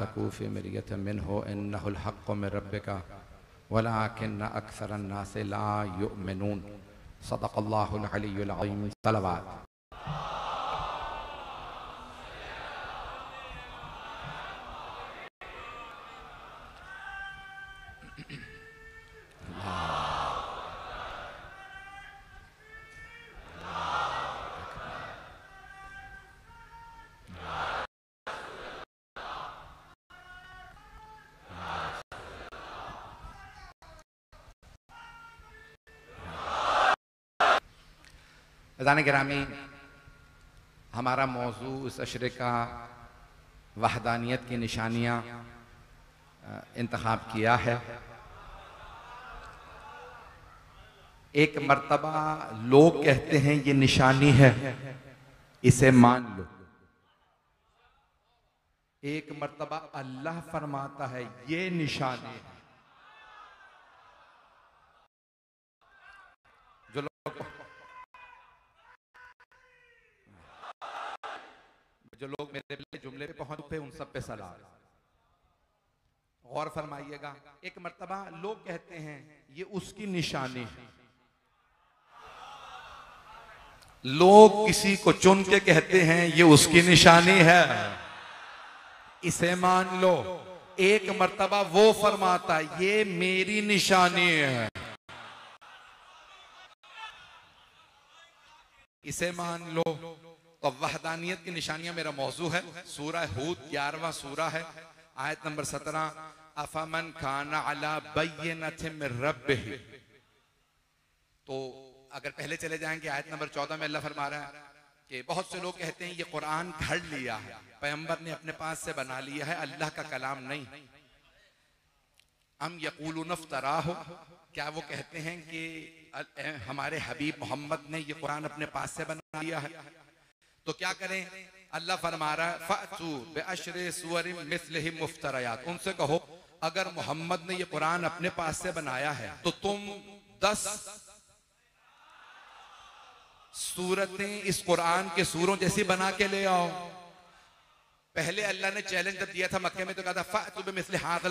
तकूफ़ मरियत मिन हो इन्नहक में रब का वलाकिन अक्सर अन्नास ला युमिनून सदक़ल्लाहुल सलवात अजान ग्रामी हमारा मौजू इस अशरे का वहदानियत की निशानियाँ इंतखब किया है। एक मर्तबा लोग कहते हैं, ये निशानी है, इसे मान लो। एक मर्तबा अल्लाह फरमाता है, ये निशानी है जो लोग जो लोग मेरे जुमले पे पहुँच पे उन सब पे सलाम। गौर फरमाइएगा, एक मरतबा लोग कहते हैं, ये उसकी निशानी है। लोग किसी को चुन के कहते हैं, ये उसकी निशानी है। इसे मान लो, एक मरतबा वो फरमाता ये मेरी निशानी है। इसे मान लो तो वहदानियत की निशानियाँ मेरा मौजू है। सूरा हूद, ग्यारहवा सूरा है। आयत नंबर सत्रह, अफमन खाना अला रब तो अगर पहले चले जाएँगे आयत नंबर चौदह में अल्लाह फरमा रहा है कि बहुत से लोग कहते हैं, ये कुरान घड़ लिया है। पैगंबर ने अपने पास से बना लिया है, अल्लाह का कलाम नहीं। हम यकूल तरा हो क्या वो कहते हैं कि हमारे हबीब मोहम्मद ने ये कुरान अपने पास से बना लिया है? तो क्या करें? अल्लाह फरमा रहा है उनसे कहो, अगर मोहम्मद ने ये कुरान अपने पास से बनाया है तो तुम दस सूरतें इस कुरान के सूरों जैसी बना के ले आओ। पहले अल्लाह ने चैलेंज जब दिया था मक्के में तो कहा था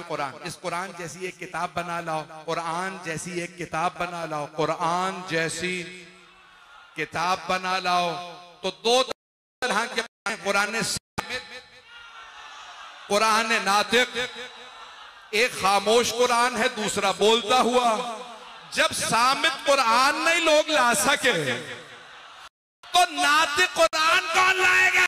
कुरान। इस कुरान जैसी एक किताब बना लाओ, कुरान जैसी एक किताब बना लाओ, कुरान जैसी किताब बना लाओ तो दो तरह के कुरान कुरान नातिक। एक खामोश कुरान है, दूसरा बोलता हुआ। जब सामित कुरान नहीं लोग ला सके तो नातिक कुरान कौन लाएगा?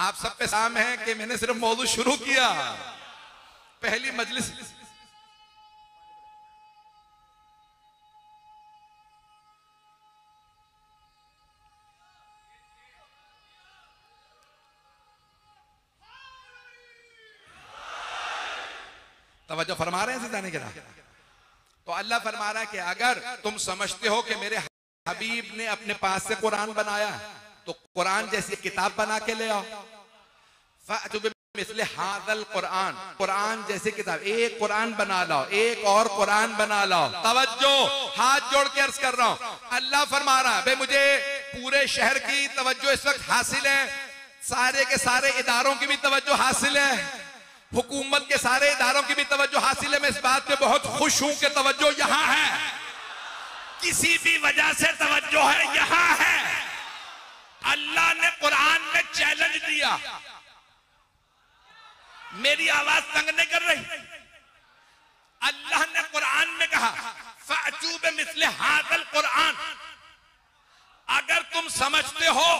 आप सब पे साम है कि मैंने सिर्फ़ मौजूद शुरू किया। पहली मजलिस। तवज्जो फरमा रहे हैं सिद्धाने के नाम तो अल्लाह फरमा रहा है कि अगर तुम समझते हो कि मेरे हबीब ने अपने पास से कुरान बनाया तो कुरान जैसी किताब बना के ले आओ। हादल कुरान कुरान जैसी किताब। एक कुरान बना लाओ, एक और कुरान बना लाओ। तवज्जो, हाथ जोड़ के अर्ज़ कर रहा हूँ। अल्लाह फरमा रहा है मुझे पूरे शहर की तवज्जो इस वक्त हासिल है। सारे के सारे इदारों की भी तवज्जो हासिल है। हुकूमत के सारे इदारों की भी तवज्जो हासिल है। मैं इस बात पे बहुत खुश हूँ कि तवज्जो यहाँ है। किसी भी वजह से तवज्जो है, यहाँ है। अल्लाह ने कुरान में चैलेंज दिया। मेरी आवाज़ तंग नहीं कर रही। अल्लाह ने कुरान में कहा फाचूब मिसले हादल कुरान। अगर तुम समझते हो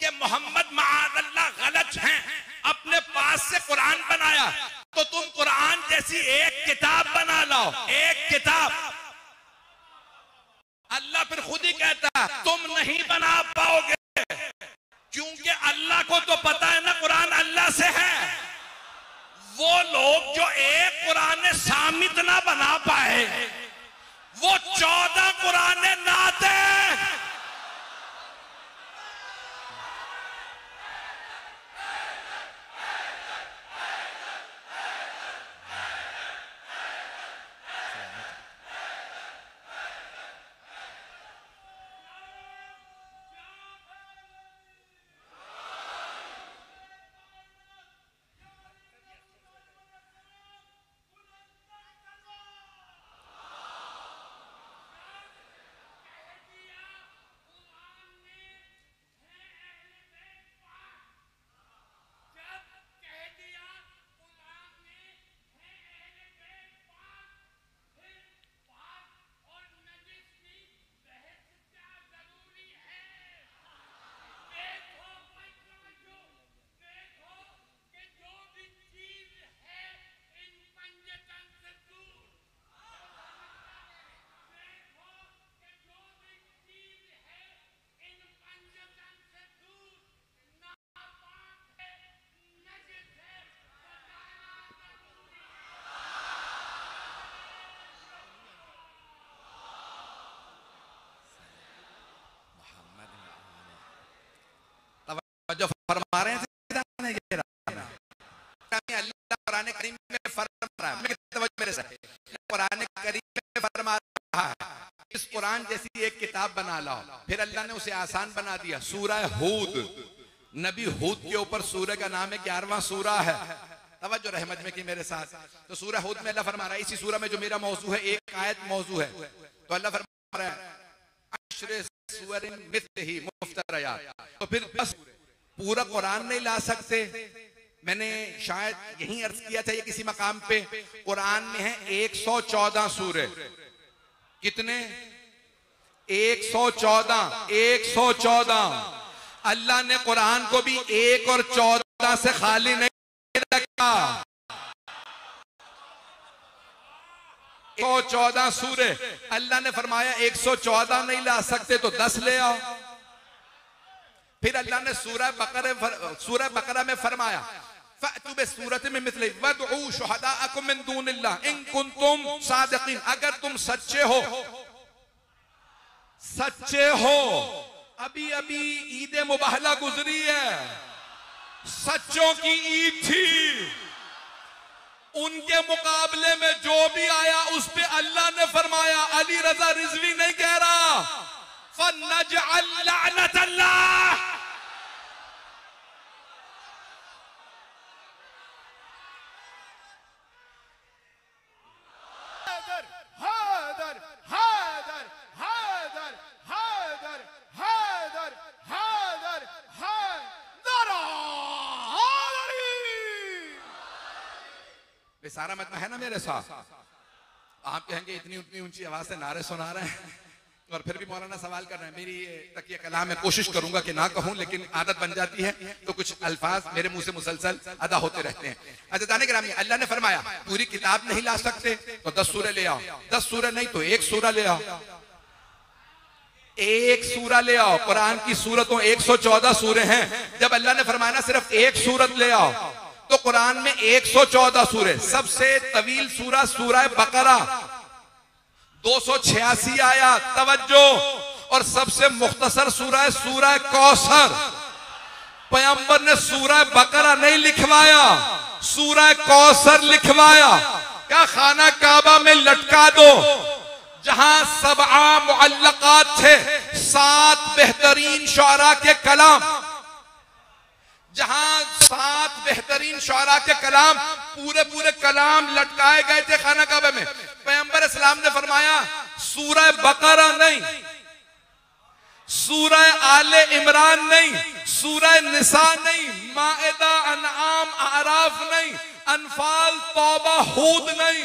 कि मोहम्मद महादल्ला गलत हैं, अपने पास से कुरान बनाया तो तुम कुरान जैसी एक किताब बना लाओ, एक किताब। अल्लाह फिर खुद ही कहता, तुम नहीं बना पाओगे। क्योंकि अल्लाह को तो पता है ना, कुरान अल्लाह से है। वो लोग जो एक कुरान सामित ना बना पाए वो चौदह कुरान नाते किताब बना लाओ। फिर अल्लाह ने उसे आसान बना दिया। सूरह हूद। नबी हूद के ऊपर सूरह का नाम है, ग्यारहवा सूरा है। तवज्जो रहमत में की मेरे साथ। तो सूरह हूद में अल्लाह फरमा रहा है, इसी सूरह में जो मेरा मौजू है, एक आयत मौजू है। तो अल्लाह फरमा रहा है तो फिर बस पूरा कुरान नहीं ला सकते। मैंने शायद यही अर्ज़ किया था, ये किसी मकाम पे। कुरान में है 114 सूर्य कितने? 114 114 अल्लाह ने कुरान को भी एक और चौदह से खाली नहीं रखा। सौ चौदह सूर्य अल्लाह ने फरमाया, एक सौ चौदह नहीं ला सकते तो दस ले आओ। फिर अल्लाह ने सूरह बकर सूरह बकरा में फरमाया सूरत में मिसले अगर तुम सच्चे हो सच्चे हो। अभी अभी ईद मुबाहला गुजरी है। सच्चों की ईद थी। उनके मुकाबले में जो भी आया, उस पर अल्लाह ने फरमाया, अली रजा रिजवी नहीं कह रहा। फनज अल्लाह सारा मतलब है ना मेरे साथ? आप कहेंगे, इतनी उतनी ऊँची आवाज़ से नारे सुना रहे हैं। और फिर भी मौलाना सवाल कर रहे हैं, मेरी तकिया कलाम में कोशिश करूँगा कि ना कहूँ, लेकिन आदत बन जाती है तो कुछ अल्फाज मेरे मुँह से मुसलसल अदा होते रहते हैं। अच्छा दाने ग्रामी अल्लाह ने फरमाया, पूरी किताब नहीं ला सकते तो दस सूर्य ले आओ। दस सूर्य नहीं तो एक सूरा ले आओ। एक सूरा ले आओ। कुरान की सूरतों 114 सूर्य हैं। जब अल्लाह ने फरमाया सिर्फ़ एक सूरत ले आओ तो कुरान में 114 सूर्य सबसे तवील सूरा सूरा बकरा। दो सौ छियासी आया, तवज्जो। और सबसे मुख्तसर सूरा सूरा कौसर। पैम्बर ने सूरा बकरा नहीं लिखवाया, सूरा कौसर लिखवाया। क्या खाना काबा में लटका दो, जहाँ सब आम थे, सात बेहतरीन शौरा के कलाम। जहाँ सात बेहतरीन शौरा के कलाम, पूरे पूरे कलाम लटकाए गए थे खाना काबे में। पैम्बर इस्लाम ने फरमाया, सूरह बकरा नहीं, सूरह आले इमरान नहीं, सूरह निसा नहीं, माएदा अनआम आराफ नहीं, अनफाल तौबा हूद नहीं।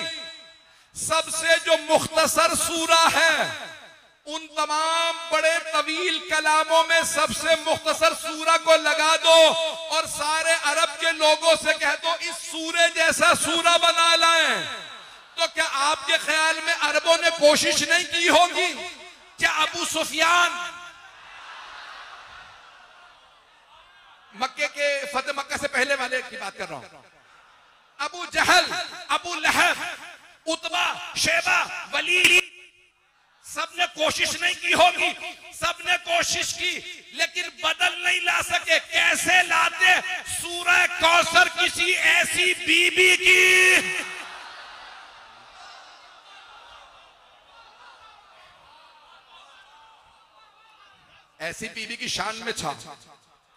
सबसे जो मुख्तसर सूरा है उन तमाम बड़े तवील कलामों में सबसे मुख्तसर सूरा को लगा दो और सारे अरब के लोगों से कह दो, इस सूर्य जैसा सूरा बना लाए। तो क्या आपके ख्याल में अरबों ने कोशिश नहीं की होगी? क्या अबू सुफियान मक्के के फतेह मक्का से पहले वाले की बात कर रहा हूँ? Abu Jahl, Abu Lahab, Utba, Shaiba वली सबने कोशिश नहीं की होगी, सबने कोशिश की, लेकिन बदल नहीं ला सके। कैसे लाते? सूरह कौसर किसी ऐसी बीबी की। ऐसी बीबी की शान में था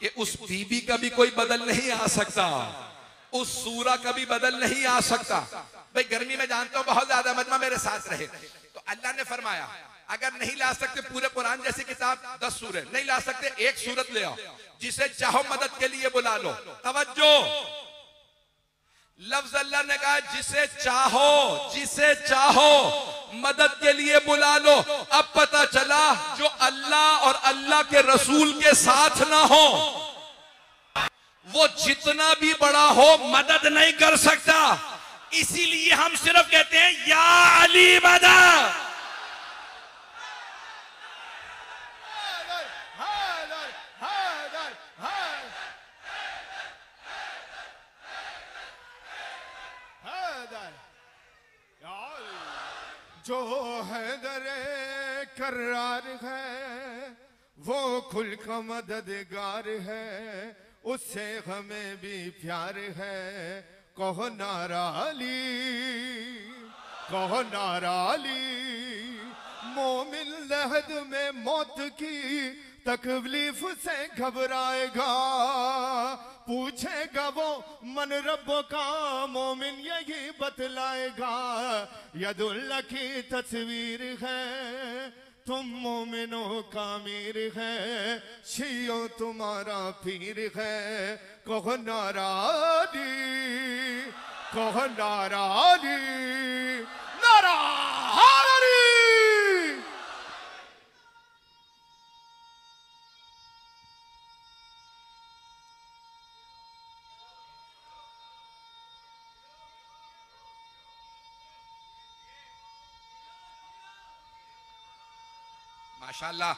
कि उस बीबी का भी कोई बदल नहीं आ सकता। उस सूरा का भी बदल नहीं आ सकता। भाई, गर्मी में जानता हूँ, बहुत ज़्यादा मजमा मेरे साथ रहे। तो अल्लाह ने फरमाया अगर नहीं ला सकते पूरे कुरान जैसी किताब, दस सूरत नहीं ला सकते, एक सूरत ले आओ। जिसे चाहो मदद के लिए बुला लो। तवज्जो। लफ्ज अल्लाह ने कहा, जिसे चाहो जिसे चाहो, मदद के लिए बुला लो। अब पता चला, जो अल्लाह और अल्लाह के रसूल के साथ ना हो, वो जितना भी बड़ा हो, मदद नहीं कर सकता। इसीलिए हम सिर्फ़ कहते हैं, या अली मदद। हमें भी प्यार है। कहो नाराली कहो नाराली, मोमिन लहद में मौत की तकलीफ़ से घबराएगा। पूछेगा वो मन रब का, मोमिन यही बतलाएगा। यदुल्ला की तस्वीर है तुम मोमिनों का मीर है शियो तुम्हारा पीर है। कहो नाराजी कहो नाराजी नाराजी। माशाल्लाह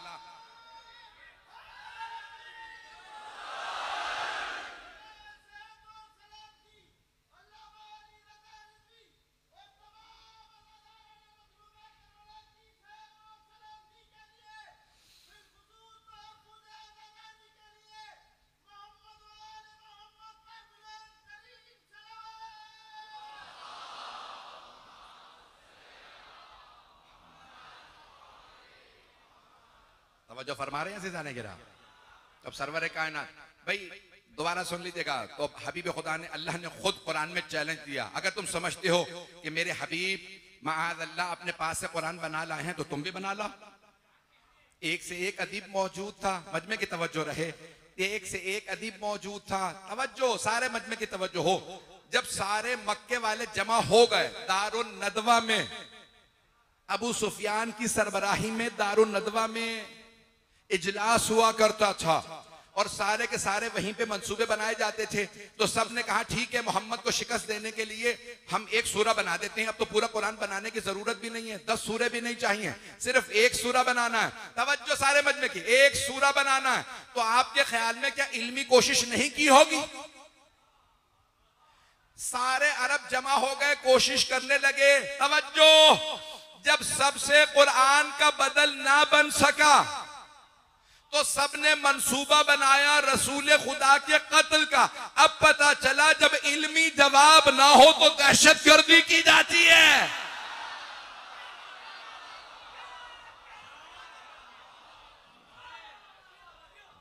तवज्जो फरमा रहे हैं सिजाने गिरा। अब सरवर कायनात, भाई, दोबारा सुन लीजिएगा। तो हबीब खुदा ने, अल्लाह ने खुद कुरान में चैलेंज दिया। अगर तुम समझते हो कि मेरे हबीब महाज अल्लाह अपने पास से कुरान बना लाए हैं तो तुम भी बना ला। एक से एक अदीब मौजूद था, मजमे की तवज्जो रहे। एक से एक अदीब मौजूद था, तवज्जो, सारे मजमे की तवज्जो हो। जब सारे मक्के वाले जमा हो गए दारुल नदवा में, अबू सुफियान की सरबराही में दारुल नदवा में इजलास हुआ करता था। और सारे के सारे वहीं पे मंसूबे बनाए जाते थे। तो सबने कहा, ठीक है, मोहम्मद को शिकस्त देने के लिए हम एक सूरा बना देते हैं। अब तो पूरा कुरान बनाने की ज़रूरत भी नहीं है। दस सूरे भी नहीं चाहिए। सिर्फ़ एक सूरा बनाना है। तवज्जो सारे मजमे की, एक सूरा बनाना है। तो आपके ख्याल में क्या इल्मी कोशिश नहीं की होगी? सारे अरब जमा हो गए, कोशिश करने लगे। तवज्जो! जब सबसे कुरान का बदल ना बन सका तो सबने मंसूबा बनाया रसूल खुदा के कत्ल का। अब पता चला, जब इल्मी जवाब ना हो तो दहशत गर्दी की जाती है।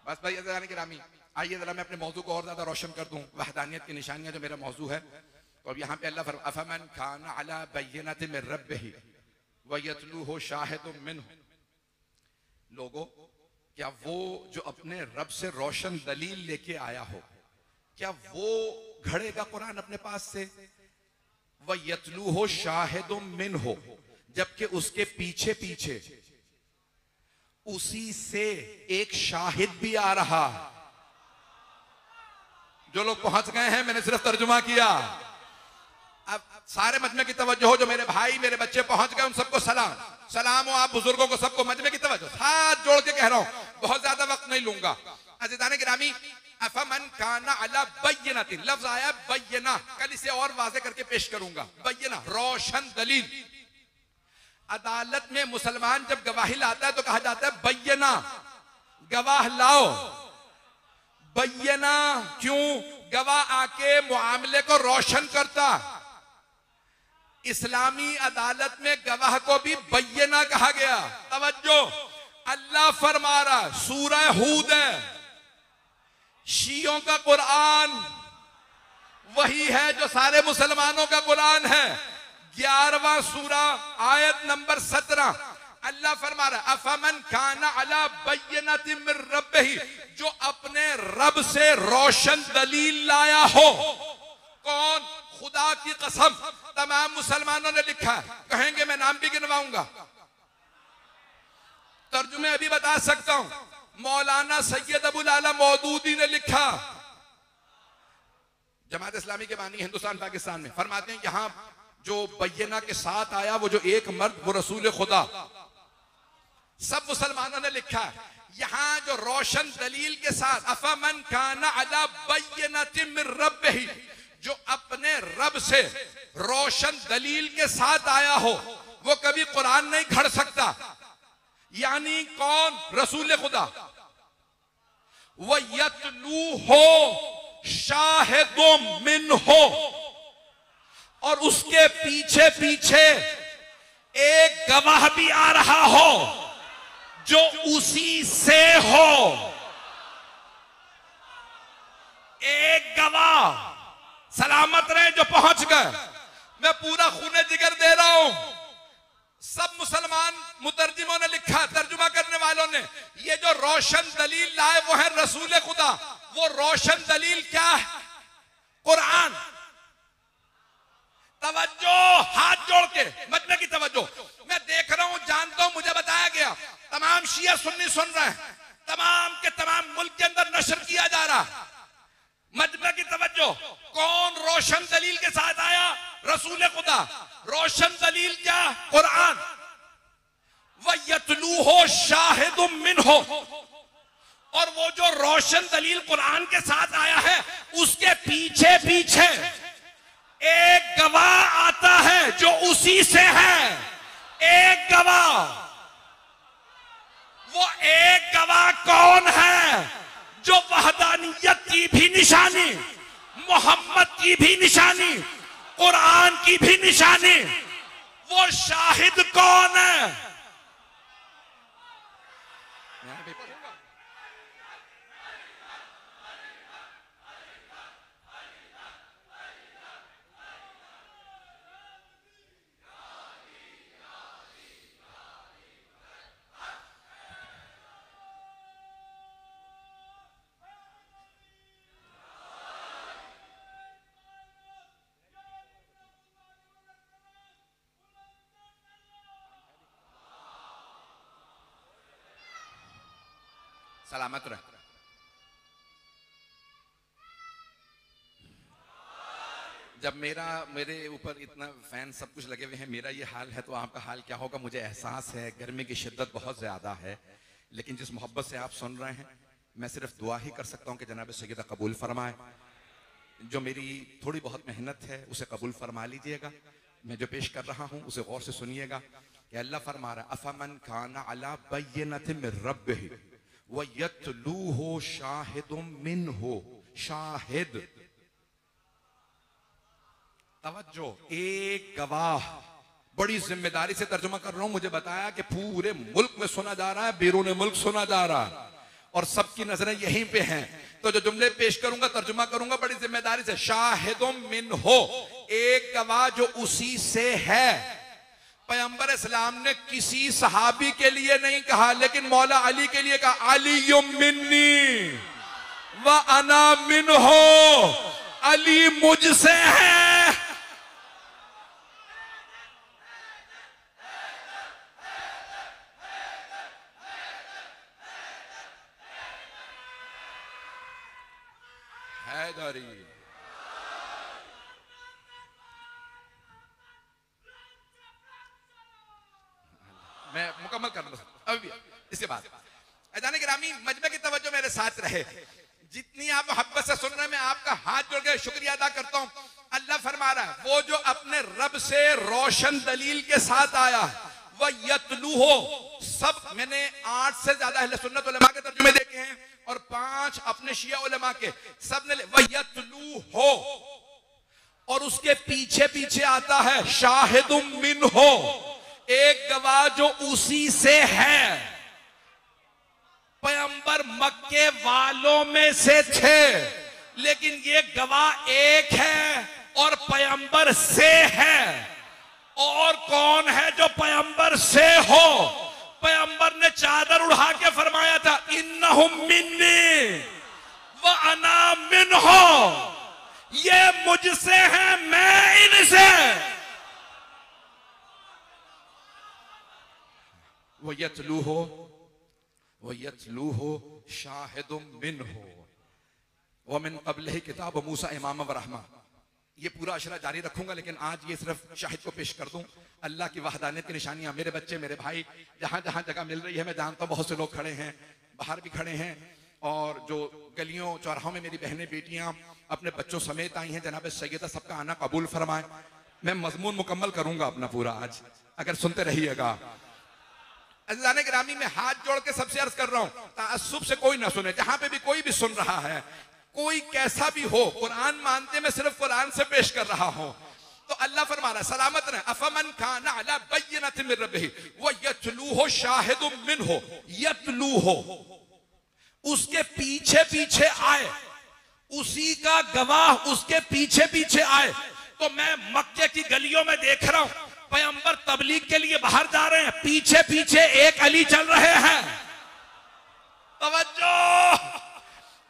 बस भाई की रामी। आइए जरा मैं अपने मौजू को और ज़्यादा रोशन कर दूँ। वहदानियत की निशानियाँ जो मेरा मौजू है। तो अब यहाँ पे अल्लाह अफमन खान अला बैनत में रब ही वयतलू हो शाहिद मिन लोगों क्या वो जो अपने रब से रोशन दलील लेके आया हो, क्या वो घड़ेगा कुरान अपने पास से? वह यतलू हो शाहिद मिन हो जबकि उसके पीछे पीछे उसी से एक शाहिद भी आ रहा। जो लोग पहुँच गए हैं, मैंने सिर्फ़ तर्जुमा किया। अब सारे मजमे की तवज्जो हो जो मेरे भाई, मेरे बच्चे पहुँच गए, उन सबको सलाम। सलाम हो आप बुज़ुर्गों को, सबको मजमे की तवज्जो। हाथ जोड़ के कह रहा हूँ बहुत ज़्यादा वक्त नहीं लूँगा। अजीदान गिरामी, अफमन काना अला बैना लफ्ज आया बैना कल इसे और वाजे करके पेश करूँगा। बैना रोशन दलील। अदालत में मुसलमान जब गवाही लाता है तो कहा जाता है बैना गवाह लाओ। बैना क्यों? गवाह आके मामले को रोशन करता। इस्लामी अदालत में गवाह को भी बैना कहा गया। तवज्जो। अल्लाह फरमा रहा सूरह हूद है। शीयों का कुरान वही है जो सारे मुसलमानों का कुरान है। ग्यारहवा सूरा आयत नंबर सत्रह। अल्लाह फरमा रहा अफमन खाना अला रब ही जो अपने रब से रोशन दलील लाया हो। कौन? खुदा की कसम, तमाम मुसलमानों ने लिखा है। कहेंगे मैं नाम भी गिनवाऊँगा। तर्जुमे अभी बता सकता हूँ। मौलाना सैयद अबुल आला मौदूदी ने लिखा, जमात इस्लामी के बानी हिंदुस्तान, पाकिस्तान में। फरमाते हैं, यहाँ जो बैना के साथ आया, वो जो एक मर्द, वो रसूल खुदा। सब मुसलमानों ने लिखा यहाँ जो रोशन दलील के साथ, अफमन खाना अला बैना ही जो अपने रब से रोशन दलील के साथ आया हो, वो कभी कुरान नहीं खड़ सकता। यानी कौन? रसूल खुदा। वह यतलू हो, शाहिदो मिन हो। और उसके पीछे पीछे एक गवाह भी आ रहा हो, जो उसी से हो। एक गवाह सलामत रहे जो पहुँच गए। मैं पूरा खूने जिगर दे रहा हूँ। सब मुसलमान मुतरजिमों ने लिखा, तर्जुमा करने वालों ने, ये जो रोशन दलील लाए वो है रसूल खुदा। वो रोशन दलील क्या है? कुरान। तवज्जो, हाथ जोड़ के, मजमे की तवज्जो। मैं देख रहा हूँ, जानता हूँ, मुझे बताया गया, तमाम शिया सुन्नी सुन रहे हैं। तमाम के तमाम मुल्क के अंदर नशर किया जा रहा मजमे की तवज्जो। कौन रोशन दलील के साथ आया? रसूल खुदा, रोशन दलील क्या? कुरान। वह यतलू हो शाहिद मिन हो और वो जो रोशन दलील कुरान के साथ आया है, उसके पीछे पीछे एक गवाह आता है जो उसी से है। एक गवाह। वो एक गवाह कौन है जो वहदानियत की भी निशानी, मोहम्मद की भी निशानी कुरान की भी निशानी। वो शाहिद कौन है? सलामत रह जब मेरा, मेरे ऊपर इतना फ़ैन सब कुछ लगे हुए हैं, मेरा ये हाल है तो आपका हाल क्या होगा? मुझे एहसास है, गर्मी की शिद्दत बहुत ज़्यादा है। लेकिन जिस मोहब्बत से आप सुन रहे हैं, मैं सिर्फ़ दुआ ही कर सकता हूँ कि जनाब सैदा कबूल फरमाए। जो मेरी थोड़ी बहुत मेहनत है, उसे कबूल फरमा लीजिएगा। मैं जो पेश कर रहा हूँ, उसे गौर से सुनिएगा। अल्लाह फरमा रहा अफमन खाना अला बैनत में रब व हो शाहिद मिन हो शाहिद। तवज्जो, एक गवाह। बड़ी ज़िम्मेदारी से तर्जुमा कर रहा हूँ, मुझे बताया कि पूरे मुल्क में सुना जा रहा है बैरून मुल्क सुना जा रहा है। और सबकी नज़रें यहीं पे हैं। तो जो जुमले पेश करूँगा, तर्जुमा करूँगा, बड़ी ज़िम्मेदारी से, शाहिदुम मिन हो एक गवाह जो उसी से है। पैगंबर इस्लाम ने किसी सहाबी के लिए नहीं कहा, लेकिन मौला अली के लिए कहा, अली मिन्नी व अना मिन हो अली मुझसे है हैदरी मैं मुकम्मल कर लूँ अभी इसके बाद अजान ग्रामी मजमे की तवज्जो रहे जितनी आप मोहब्बत से सुन रहे हैं, मैं आपका हाथ जोड़ के शुक्रिया अदा करता हूँ। अल्लाह फरमा रहा है, वो जो अपने रब से रोशन दलील के साथ आया वह यतलू हो। सब मैंने आठ से ज़्यादा अहले सुन्नत उलमा के तर्जुमे देखे हैं और पाँच अपने शिया उलमा के। सबने वह यतलू हो। और उसके पीछे पीछे आता है, शाहिदुम मिन हो। एक गवाह जो उसी से है। पैंबर मक्के वालों में से थे। लेकिन ये गवाह एक है और पैंबर से है। और कौन है जो पैंबर से हो? पैंबर ने चादर उड़ा के फरमाया था इन मिन्नी व अना मिन हो ये मुझसे है, मैं इनसे। वो यतलू हो हो शाहिद हो। वह मिन कबल किताब मूसा इमाम व रहमा। ये पूरा अशरा जारी रखूँगा, लेकिन आज ये सिर्फ़ शाहिद को पेश कर दूँ। अल्लाह की की निशानियाँ मेरे बच्चे, मेरे भाई, जहाँ जहाँ जगह मिल रही है, मैं जानता हूँ बहुत से लोग खड़े हैं, बाहर भी खड़े हैं, और जो गलियों, चौराहों में मेरी बहनें, बेटियाँ अपने बच्चों समेत आई हैं, जनाब सैदा सबका आना कबूल फरमाए। मैं मजमून मुकम्मल करूँगा अपना पूरा आज। अगर सुनते रहिएगा। अजान ग्रामी में हाथ जोड़ के सबसे अर्ज़ कर रहा हूँ तासुब से कोई ना सुने, जहाँ पे भी कोई भी सुन रहा है, कोई कैसा भी हो, कुरान मानते मैं सिर्फ़ कुरान से पेश कर रहा हूँ। तो अल्लाह फरमा रहा सलामत रहे, अफमन खान अला बैनत मिन रब्बिही, व यतलूहु शाहिदुम मिनहु, यतलूहु। उसके पीछे पीछे आए, उसी का गवाह उसके पीछे पीछे आए। तो मैं मक्के की गलियों में देख रहा हूँ पैगंबर तबलीग के लिए बाहर जा रहे हैं। पीछे पीछे एक अली चल रहे हैं।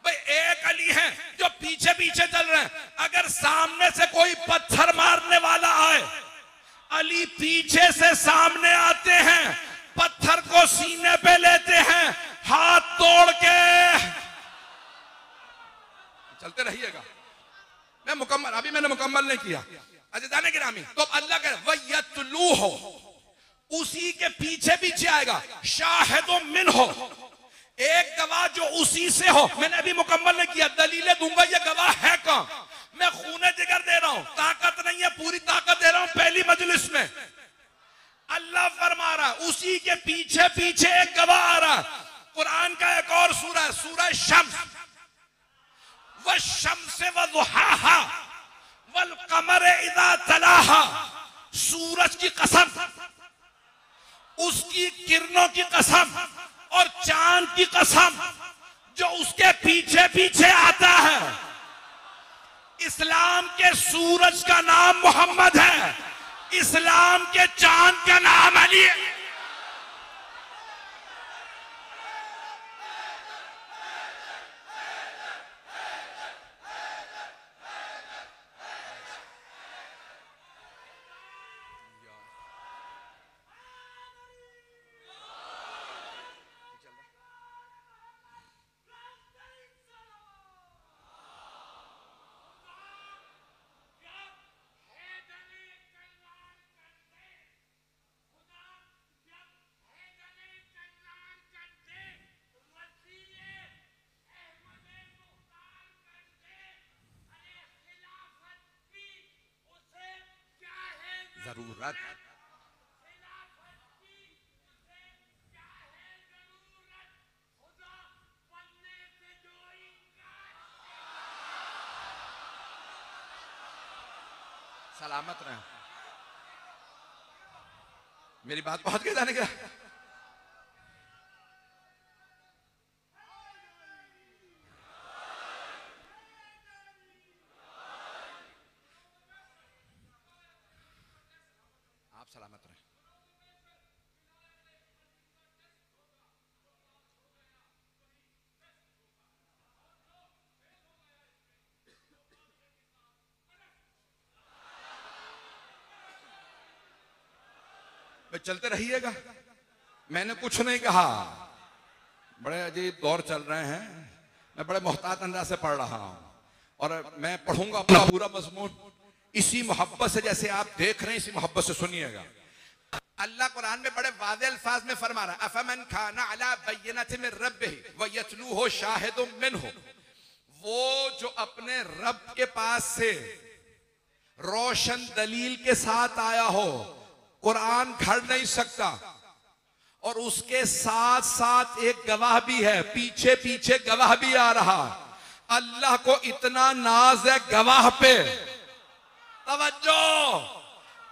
भाई, एक अली है जो पीछे पीछे चल रहे हैं। अगर सामने से कोई पत्थर मारने वाला आए, अली पीछे से सामने आते हैं, पत्थर को सीने पे लेते हैं, हाथ तोड़ के। चलते रहिएगा। मैं मुकम्मल, अभी मैंने मुकम्मल नहीं किया। अच्छा जाने गिरामी। तो अल्लाह कह वयतलू हो। उसी के पीछे पीछे आएगा। शाहिदो मिन हो। एक गवाह जो उसी से हो। मैंने अभी मुकम्मल नहीं किया, दलीलें दूँगा, ये गवाह है कौन? मैं खूने जिगर दे रहा हूँ। ताकत नहीं है, पूरी ताकत दे रहा हूँ पहली मजलिस में। अल्लाह फरमा रहा उसी के पीछे पीछे एक गवाह आ रहा कुरान का एक और सूरा है सूरा शम्स। व शम्स व दुहाहा। वल कमर इदा तलाहा। सूरज की कसम, उसकी किरणों की कसम और चाँद की कसम जो उसके पीछे पीछे आता है। इस्लाम के सूरज का नाम मोहम्मद है। इस्लाम के चाँद का नाम अली है। ज़रूरत सलामत रहे। मेरी बात पहुँच गई जाने का चलते रहिएगा। मैंने कुछ नहीं कहा। बड़े अजीब दौर चल रहे हैं। मैं बड़े मोहतात अंदाज से पढ़ रहा हूँ। और मैं पढ़ूँगा अपना पूरा मजमून। इसी मोहब्बत से जैसे आप देख रहे हैं, इसी मोहब्बत से सुनिएगा। अल्लाह कुरान में बड़े वादे अल्फाज में फरमा रहा है, अफमन खाना अला बैनत में रब यतलू हो शाहिद मिन हो वो जो अपने रब के पास से रोशन दलील के साथ आया हो कुरान खड़ नहीं सकता। और उसके साथ साथ एक गवाह भी है, पीछे पीछे गवाह भी आ रहा। अल्लाह को इतना नाज है गवाह पे। तवज्जो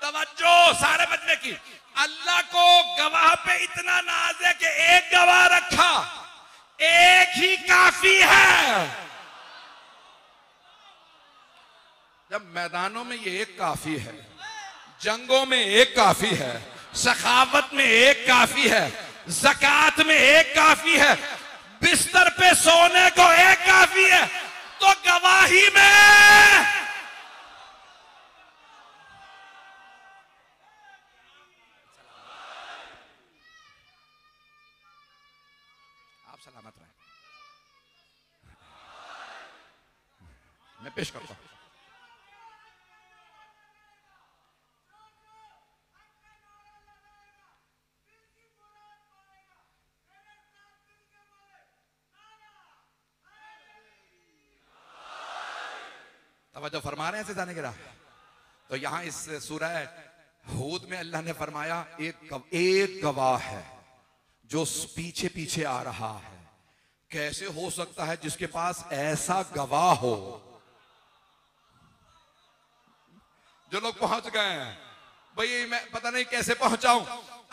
तवज्जो सारे बजने की। अल्लाह को गवाह पे इतना नाज है कि एक गवाह रखा। एक ही काफ़ी है। जब मैदानों में ये एक काफ़ी है जंगों में एक काफ़ी है, सखावत में एक काफ़ी है, जक़ात में एक काफ़ी है, बिस्तर पे सोने को एक काफ़ी है तो गवाही में आप सलामत रहे। मैं पेश करता हूँ। तवज्जो फरमा रहे हैं से जाने के रहा तो यहाँ इस सूरह हूद में अल्लाह ने फरमाया एक गव, एक गवाह है जो पीछे पीछे आ रहा है। कैसे हो सकता है जिसके पास ऐसा गवाह हो? जो लोग पहुँच गए हैं। भाई मैं पता नहीं कैसे पहुंचाऊं।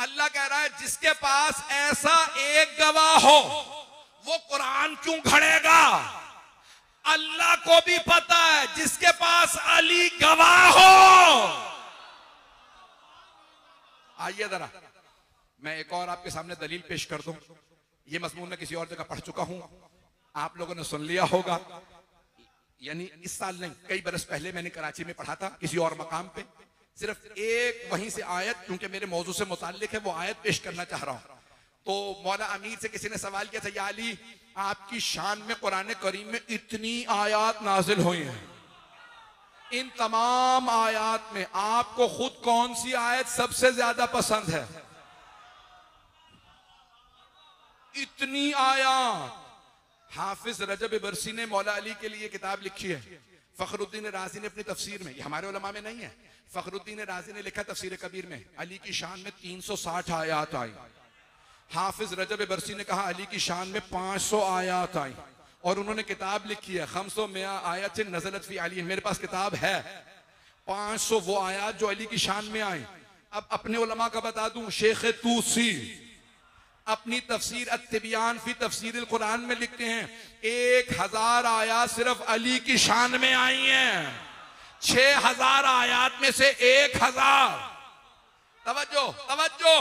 अल्लाह कह रहा है जिसके पास ऐसा एक गवाह हो वो कुरान क्यों खड़ेगा अल्लाह को भी पता है जिसके पास अली गवाह हो। आइए जरा, मैं एक और आपके सामने दलील पेश कर दूँ। ये मजमून मैं किसी और जगह पढ़ चुका हूँ। आप लोगों ने सुन लिया होगा। यानी इस साल नहीं, कई बरस पहले मैंने कराची में पढ़ा था, किसी और मकाम पे। सिर्फ़ एक वहीं से आयत, क्योंकि मेरे मौजू से मुतालिक है, वो आयत पेश करना चाह रहा हूँ। तो मौला अमीर से किसी ने सवाल किया था, या अली आपकी शान में, कुरान करीम में इतनी आयात नाजिल हुई हैं। इन तमाम आयात में आपको खुद कौन सी आयत सबसे ज़्यादा पसंद है? इतनी आयात। हाफिज रजब बरसी ने मौला अली के लिए किताब लिखी है। फखरुद्दीन राज़ी ने अपनी तफसीर में हमारे उलमा में नहीं है। फखरुद्दीन राज़ी ने लिखा तफसीर कबीर में, अली की शान में 360 आयात आई। हाफिज रजब बरसी ने कहा, अली की शान में 500 आयात आई। और उन्होंने किताब लिखी है, खमसो मिया आयत नजरत फ़ी अली। मेरे पास किताब है। 500 वो आयात जो अली की शान में आई। अब अपने उलमा का बता दूँ, शेख तूसी अपनी तफसीर अतबियान फ़ी तफसीर कुरान में लिखते हैं, एक हज़ार आयात सिर्फ़ अली की शान में आई हैं। छह हज़ार आयात में से एक हज़ार। तवज्जो तवज्जो।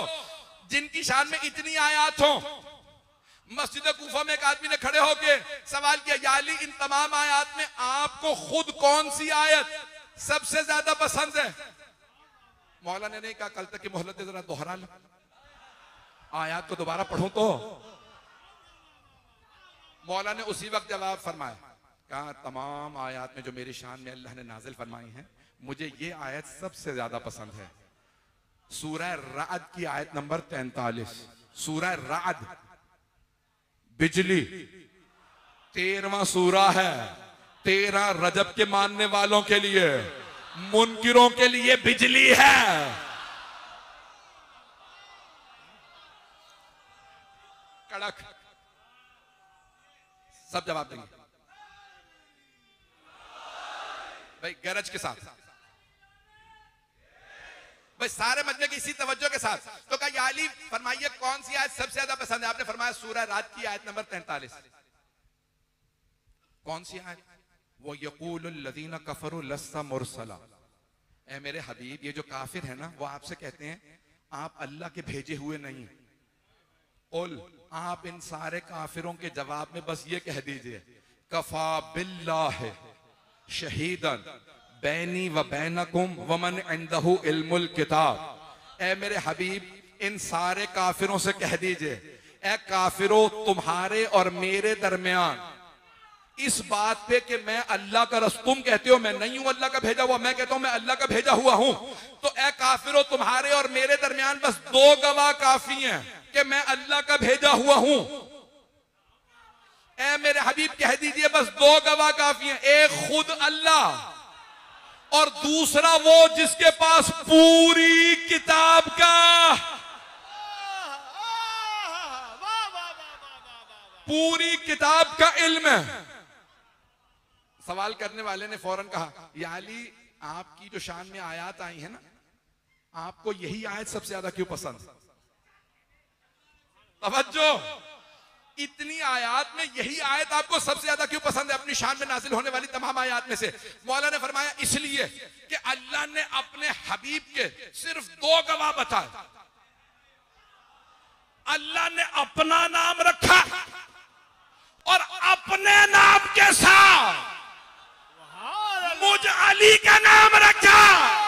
जिनकी शान में इतनी आयात हो। मस्जिद कूफा में एक आदमी ने खड़े होके सवाल किया याली इन तमाम आयात में आपको खुद कौन सी आयत सबसे ज़्यादा पसंद है? मौला ने नहीं कहा, कल तक की मोहलत जरा दोहरा लो। आयात को दोबारा पढ़ो तो। मौला ने उसी वक्त जवाब फरमाया, कहा, तमाम आयात में जो मेरी शान में अल्लाह ने नाजिल फरमाई है, मुझे ये आयत सबसे ज़्यादा पसंद है। सूरह राद की आयत नंबर तैतालीस। सूरह राद बिजली, तेरवा सूरा है। तेरह रजब के मानने वालों के लिए, मुनकिरों के लिए बिजली है। कड़क। सब जवाब देंगे। भाई, गरज के साथ। भाई, सारे मजमे की इसी तवज्जो के साथ। तो कहा याली फरमाइए, कौन सी आयत सबसे ज़्यादा पसंद है? आपने फरमाया, सूरह रात की आयत नंबर तैतालीस। कौन सी आयत? वो यकूल लदीना कफर मुरसला। ए मेरे हबीब, ये जो काफिर है ना, वो आपसे कहते हैं, आप अल्लाह के भेजे हुए नहीं उल, आप इन सारे काफिरों के जवाब में बस ये कह दीजिए, कफा बिल्लाह शहीदन। बैनी व बैनकुम वमन इंदहु इल्मुल किताब। ए मेरे हबीब, इन सारे काफिरों से कह दीजिए, ए काफिरों तुम्हारे और मेरे दरमियान, इस बात पे कि मैं अल्लाह का रस तुम कहते हो, मैं नहीं हूँ अल्लाह का भेजा हुआ, मैं कहता हूँ मैं अल्लाह का भेजा हुआ हूँ। तो ए काफिरों तुम्हारे और मेरे दरमियान बस दो गवाह काफ़ी हैं कि मैं अल्लाह का भेजा हुआ हूँ। ए मेरे हबीब, कह दीजिए बस दो गवाह काफ़ी हैं एक खुद अल्लाह। और दूसरा वो जिसके पास पूरी किताब का पूरी किताब का इल्म है। सवाल करने वाले ने फ़ौरन कहा याली आपकी जो शान में आयात आई है ना, आपको यही आयत सबसे ज़्यादा क्यों पसंद? तवज्जो। इतनी आयात में, यही आयत आपको सबसे ज़्यादा क्यों पसंद है? अपनी शान में नाजिल होने वाली तमाम आयात में से। मौला ने फरमाया, इसलिए कि अल्लाह ने अपने हबीब के सिर्फ़ दो गवाह बताए। अल्लाह ने अपना नाम रखा और अपने नाम के साथ मुझ अली का नाम रखा।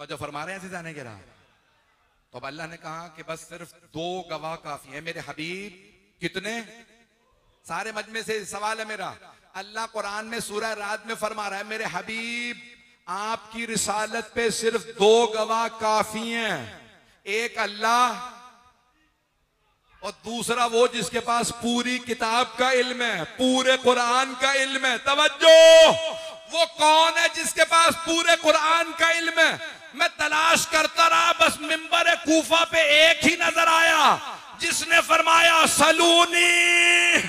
तवज्जो फरमा रहे हैं ऐसे जाने के रहा तो अब अल्लाह ने कहा कि बस सिर्फ़ दो गवाह काफ़ी है, मेरे हबीब। कितने? सारे मजमे से सवाल है मेरा। अल्लाह कुरान में, सूरह रात में फरमा रहा है, मेरे हबीब, आपकी रिसालत पे सिर्फ़ दो गवाह काफ़ी हैं। एक अल्लाह और दूसरा वो जिसके पास पूरी किताब का इल्म है, पूरे कुरान का इल्म है। तवज्जो! वो कौन है जिसके पास पूरे कुरान का इल्म है? मैं तलाश करता रहा, बस मिंबर कूफा पे एक ही नज़र आया, जिसने फरमाया, सलूनी।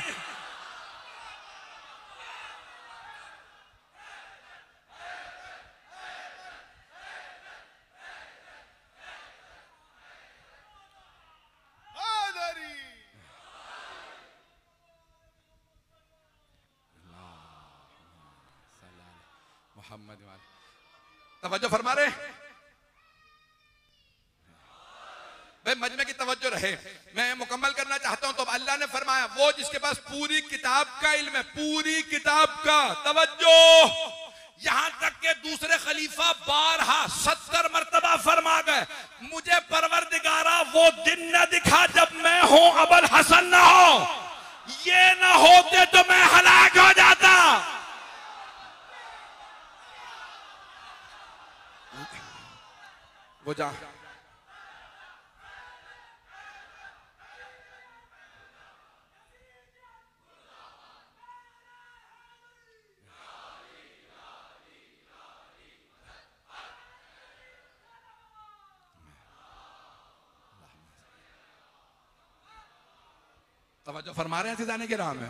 तवज्जो फरमा रहे हैं जाने के राम है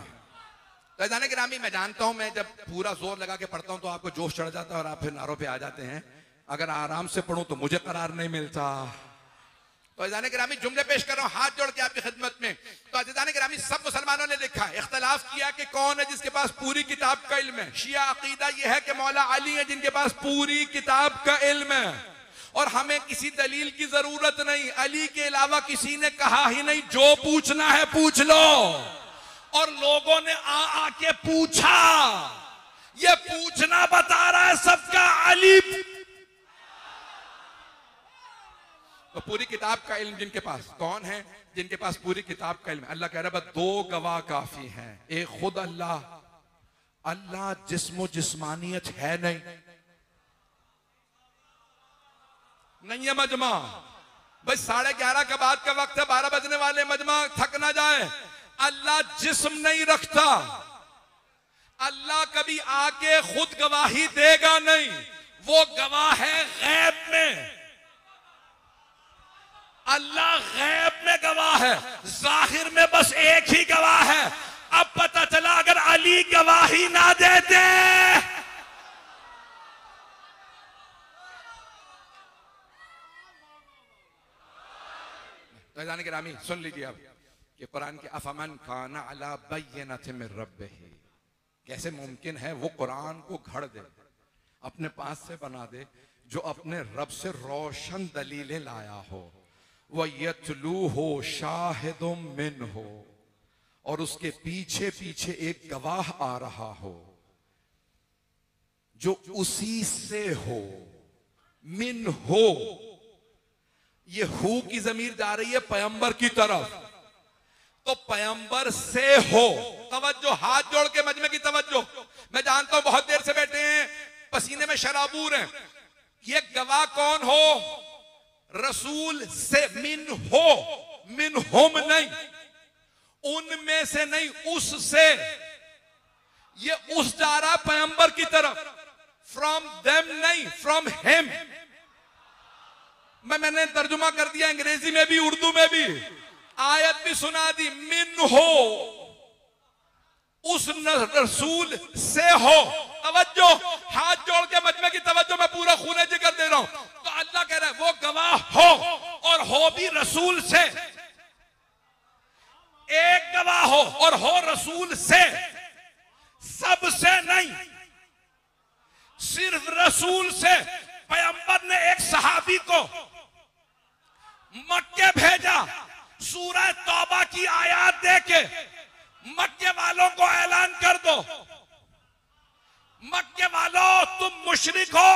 तो जाने के रामी मैं जानता हूँ, मैं जब पूरा ज़ोर लगा के पढ़ता हूँ तो आपको जोश चढ़ जाता है और आप फिर नारों पे आ जाते हैं। अगर आराम से पढ़ूं तो मुझे करार नहीं मिलता। तो अजान ग्रामी जुमले पेश कर रहा हूँ, हाथ जोड़ के आपकी खिदमत में। तो अजान ग्रामी सब मुसलमानों ने लिखा है इख्तलाफ किया कि कौन है जिसके पास पूरी किताब का इल्म है। शिया अकीदा यह है कि मौला अली है जिनके पास पूरी किताब का इल्म है। और हमें किसी दलील की ज़रूरत नहीं। अली के अलावा किसी ने कहा ही नहीं, जो पूछना है पूछ लो। और लोगों ने आ आके पूछा, ये पूछना बता रहा है सबका अली। तो पूरी किताब का इल्म जिनके पास कौन है? जिनके पास पूरी किताब का इल्म अल्लाह कह रहा है दो गवाह काफ़ी हैं। एक खुद अल्लाह। अल्लाह जिस्मो जिस्मानियत है नहीं। नहीं है मजमा। भाई, साढ़े ग्यारह के बाद का वक्त है, बारह बजने वाले, मजमा, थक ना जाए। अल्लाह जिस्म नहीं रखता। अल्लाह कभी आके खुद गवाही देगा नहीं। वो गवाह है गैब में। अल्लाह गैब में गवाह है। ज़ाहिर में बस एक ही गवाह है। अब पता चला, अगर अली गवाही ना देते फैजान रामी, सुन लीजिए अब। कि कुरान के अफमन खाना अला बैनत में रब कैसे मुमकिन है वो कुरान को घड़ दे, अपने पास से बना दे, जो अपने रब से रोशन दलीलें लाया हो। वह यतलू हो शाहिदुम मिन हो और उसके पीछे पीछे एक गवाह आ रहा हो, जो उसी से हो मिन हो ये हु की जमीर जा रही है पयंबर की तरफ़। तो पयंबर से हो। तवज्जो, हाथ जोड़ के मजमे की तवज्जो। मैं जानता हूँ बहुत देर से बैठे हैं, पसीने में शराबूर हैं। ये गवाह कौन हो? रसूल से मिन हो, मिन होम नहीं। उनमें से नहीं, उससे। ये उस जा रहा पैंबर की तरफ़। फ्रॉम देम नहीं फ्रॉम हेम मैं मैंने तर्जुमा कर दिया अंग्रेज़ी में भी, उर्दू में भी। आयत भी सुना दी, मिन हो। उस रसूल से हो। तवज्जो। हाथ जोड़ के मजमे की तवज्जो मैं पूरा खून ज़िक्र दे रहा हूँ। तो अल्लाह कह रहा है, वो गवाह हो और हो भी रसूल से। एक गवाह हो और हो रसूल से। सबसे नहीं, सिर्फ़ रसूल से। पैगंबर ने एक सहाबी को मक्के भेजा, सूरह तौबा की आयात देके मक्के वालों को ऐलान कर दो। मक्के वालों, तुम मुशरिक हो,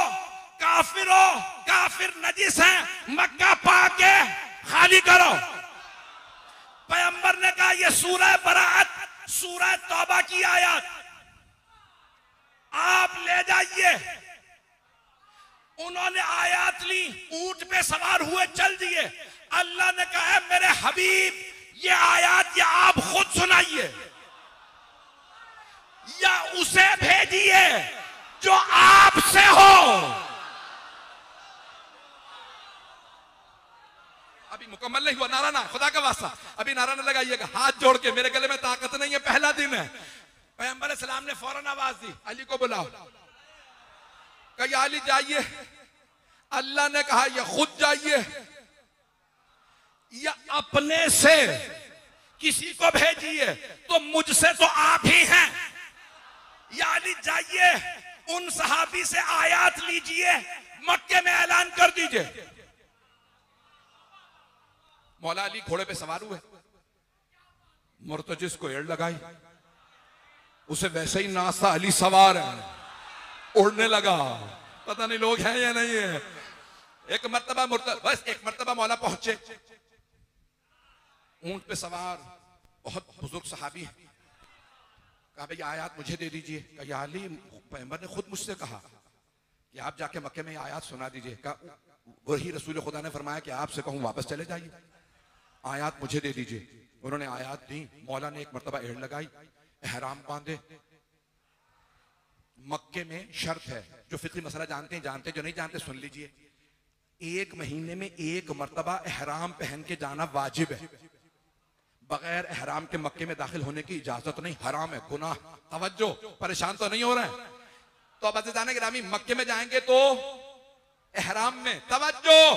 काफिर हो, काफिर नजिस हैं, मक्का पाके खाली करो। पैगंबर ने कहा यह सूरह बरात, सूरह तौबा की आयत। आप ले जाइए उन्होंने आयात ली, ऊँट पे सवार हुए, चल दिए। अल्लाह ने कहा, है मेरे हबीब, ये आयात या आप खुद सुनाइए। या उसे भेजिए जो आपसे हो। अभी मुकम्मल नहीं हुआ नारा ना खुदा का वास्ता। अभी नारा ना लगाइएगा हाथ जोड़ के मेरे गले में ताकत नहीं है, पहला दिन है। पैगंबर सलाम ने फ़ौरन आवाज़ दी, अली को बुलाओ। कही अली जाइए। अल्लाह ने कहा, ये खुद जाइए। या अपने से किसी को भेजिए तो मुझसे तो आप ही हैं। या अली जाइए, उन सहाबी से आयात लीजिए, मक्के में ऐलान कर दीजिए। मौला अली घोड़े पे सवार हुए। मुर्तजिस को एड़ लगाई। उसे वैसे ही नाश्ता अली सवार है। उड़ने लगा। पता नहीं लोग हैं या नहीं है। एक मरतबा मुर्त बस एक मर्तबा मौला पहुँचे। ऊँट पे सवार। बहुत बुज़ुर्ग सहाबी है। कहा, भाई, आयात मुझे दे दीजिए। अली, पैगंबर ने खुद मुझसे कहा कि आप जाके मक्के में आयात सुना दीजिए। कहा, वही रसूल खुदा ने फरमाया कि आपसे कहूँ, वापस चले जाइए। आयात मुझे दे दीजिए। उन्होंने आयात दी। मौला ने एक मरतबा एड़ लगाई। एहराम बांधे। मक्के में शर्त है। जो फिक्री मसला जानते हैं जानते हैं, जो नहीं जानते, सुन लीजिए। एक महीने में एक मरतबा एहराम पहन के जाना वाजिब है। बगैर एहराम के मक्के में दाखिल होने की इजाज़त नहीं, हराम है, गुनाह। तवज्जो, परेशान तो नहीं हो रहे हैं? तो अब जाने ग्रामी मक्के में जाएँगे तो एहराम में तवज्जो।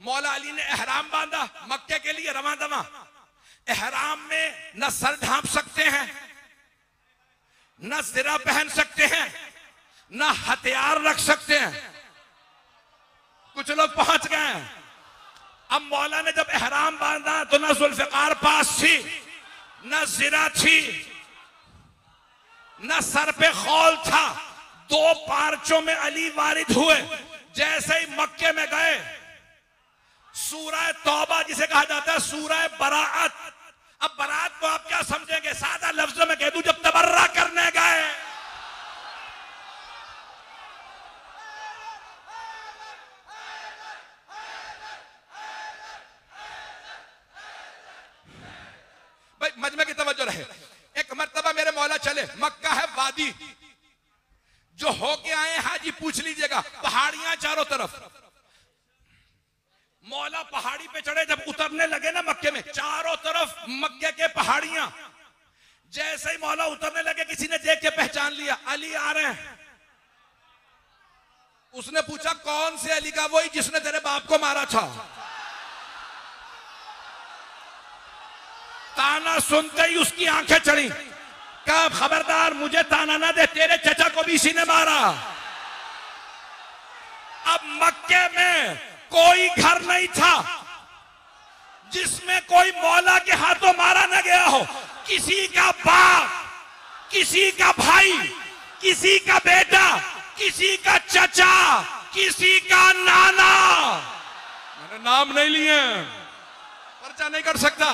मौला अली ने एहराम बांधा, मक्के के लिए रवा दवा। एहराम में न सर ढांप सकते हैं न सिरा पहन सकते हैं, न हथियार रख सकते हैं। कुछ लोग पहुँच गए अब मौला ने जब एहराम बांधा तो न जुल्फकार पास थी, न जिरा थी, न सर पे खौल था। दो पार्चों में अली वारिद हुए, जैसे ही मक्के में गए। सूरह तौबा जिसे कहा जाता है, सूरह बरात अब बरात को आप क्या समझेंगे? सादा लफ्जों में कह दू, जब तबर्रा करने गए। भाई, मजमे की तवज्जो रहे। एक मर्तबा मेरे मौला चले। मक्का है वादी। जो होके आए हाजी, पूछ लीजिएगा। पहाड़ियाँ चारों तरफ़। मौला पहाड़ी पे चढ़े, जब उतरने लगे ना मक्के में, चारों तरफ़ मक्के के पहाड़ियाँ। जैसे ही मौला उतरने लगे, किसी ने देख के पहचान लिया, अली आ रहे हैं। उसने पूछा, कौन से अली का वही जिसने तेरे बाप को मारा था? ताना सुनते ही उसकी आँखें चढ़ी। कहा खबरदार, मुझे ताना ना दे, तेरे चचा को भी इसी ने मारा। अब मक्के में कोई घर नहीं था जिसमें कोई मौला के हाथों मारा न गया हो। किसी का बाप किसी का भाई किसी का बेटा किसी का चचा किसी का नाना। मैंने नाम नहीं लिए। पर्चा नहीं कर सकता।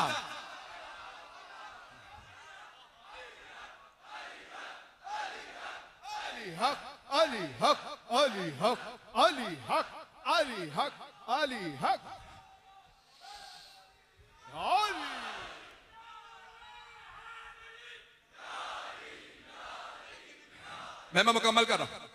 Ali Haq, Ali Haq, Ali Haq, Ali Haq, Ali Haq, Haq. Ali. मैं मैं मुकम्मल कर रहा हूँ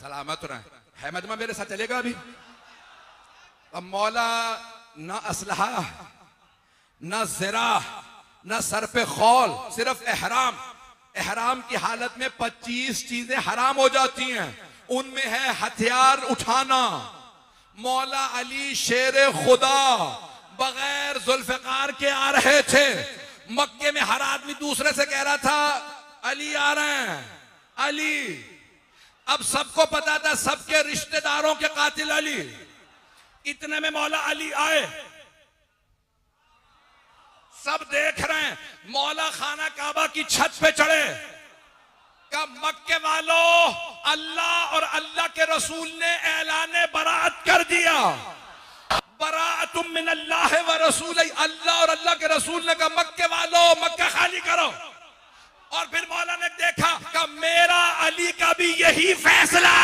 सलामत रहे है मजमा मेरे साथ चलेगा अभी अब मौला ना असलहा, ना जरा ना सर पे खौल, सिर्फ़ एहराम। एहराम की हालत में 25 चीज़ें हराम हो जाती हैं। उनमें है हथियार उठाना, मौला अली शेर खुदा, बगैर जुल्फकार के आ रहे थे। मक्के में हर आदमी दूसरे से कह रहा था, अली आ रहे हैं, अली। अब सबको पता था सबके रिश्तेदारों के कातिल अली। इतने में मौला अली आए। सब देख रहे हैं। मौला खाना काबा की छत पे चढ़े। का मक्के वालों, अल्लाह और अल्लाह के रसूल ने ऐलान बरात कर दिया। बरात मिन अल्लाह व रसूल, अल्लाह और अल्लाह के रसूल ने कहा, मक्के वालों, मक्का खाली करो। और फिर मौला ने देखा कि मेरा अली का भी यही फैसला।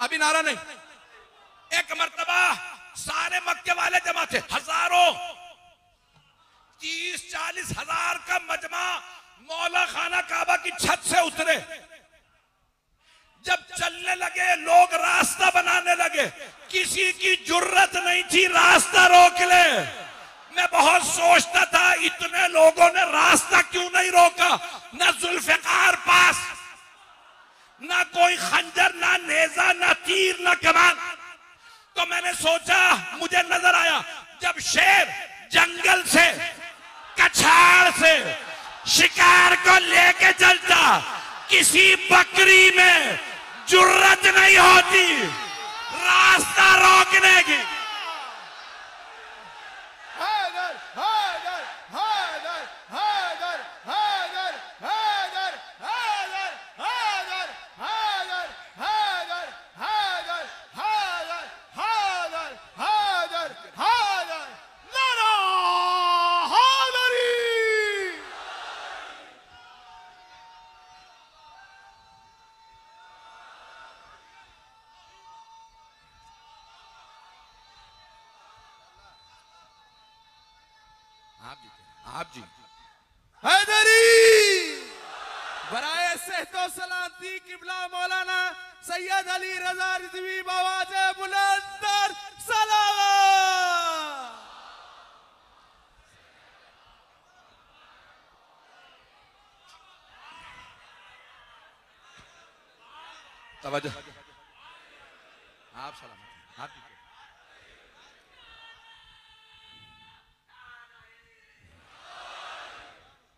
अभी नारा नहीं। एक मर्तबा, सारे मक्के वाले जमा थे, हज़ारों। तीस, चालीस हज़ार का मजमा मौला खाना काबा की छत से उतरे। जब चलने लगे, लोग रास्ता बनाने लगे, किसी की ज़रूरत नहीं थी रास्ता रोक ले। मैं बहुत सोचता था, इतने लोगों ने रास्ता क्यों नहीं रोका? न जुल्फकार पास, ना कोई खंजर, ना नेजा, ना तीर, ना कमान। तो मैंने सोचा, मुझे नज़र आया, जब शेर जंगल से, कछाड़ से शिकार को लेके चलता, किसी बकरी में जुर्रत नहीं होती, रास्ता रोकने की। सैयद अली रजा रिजवी बाबा जय बुलंदर सलावा आप सलामत आप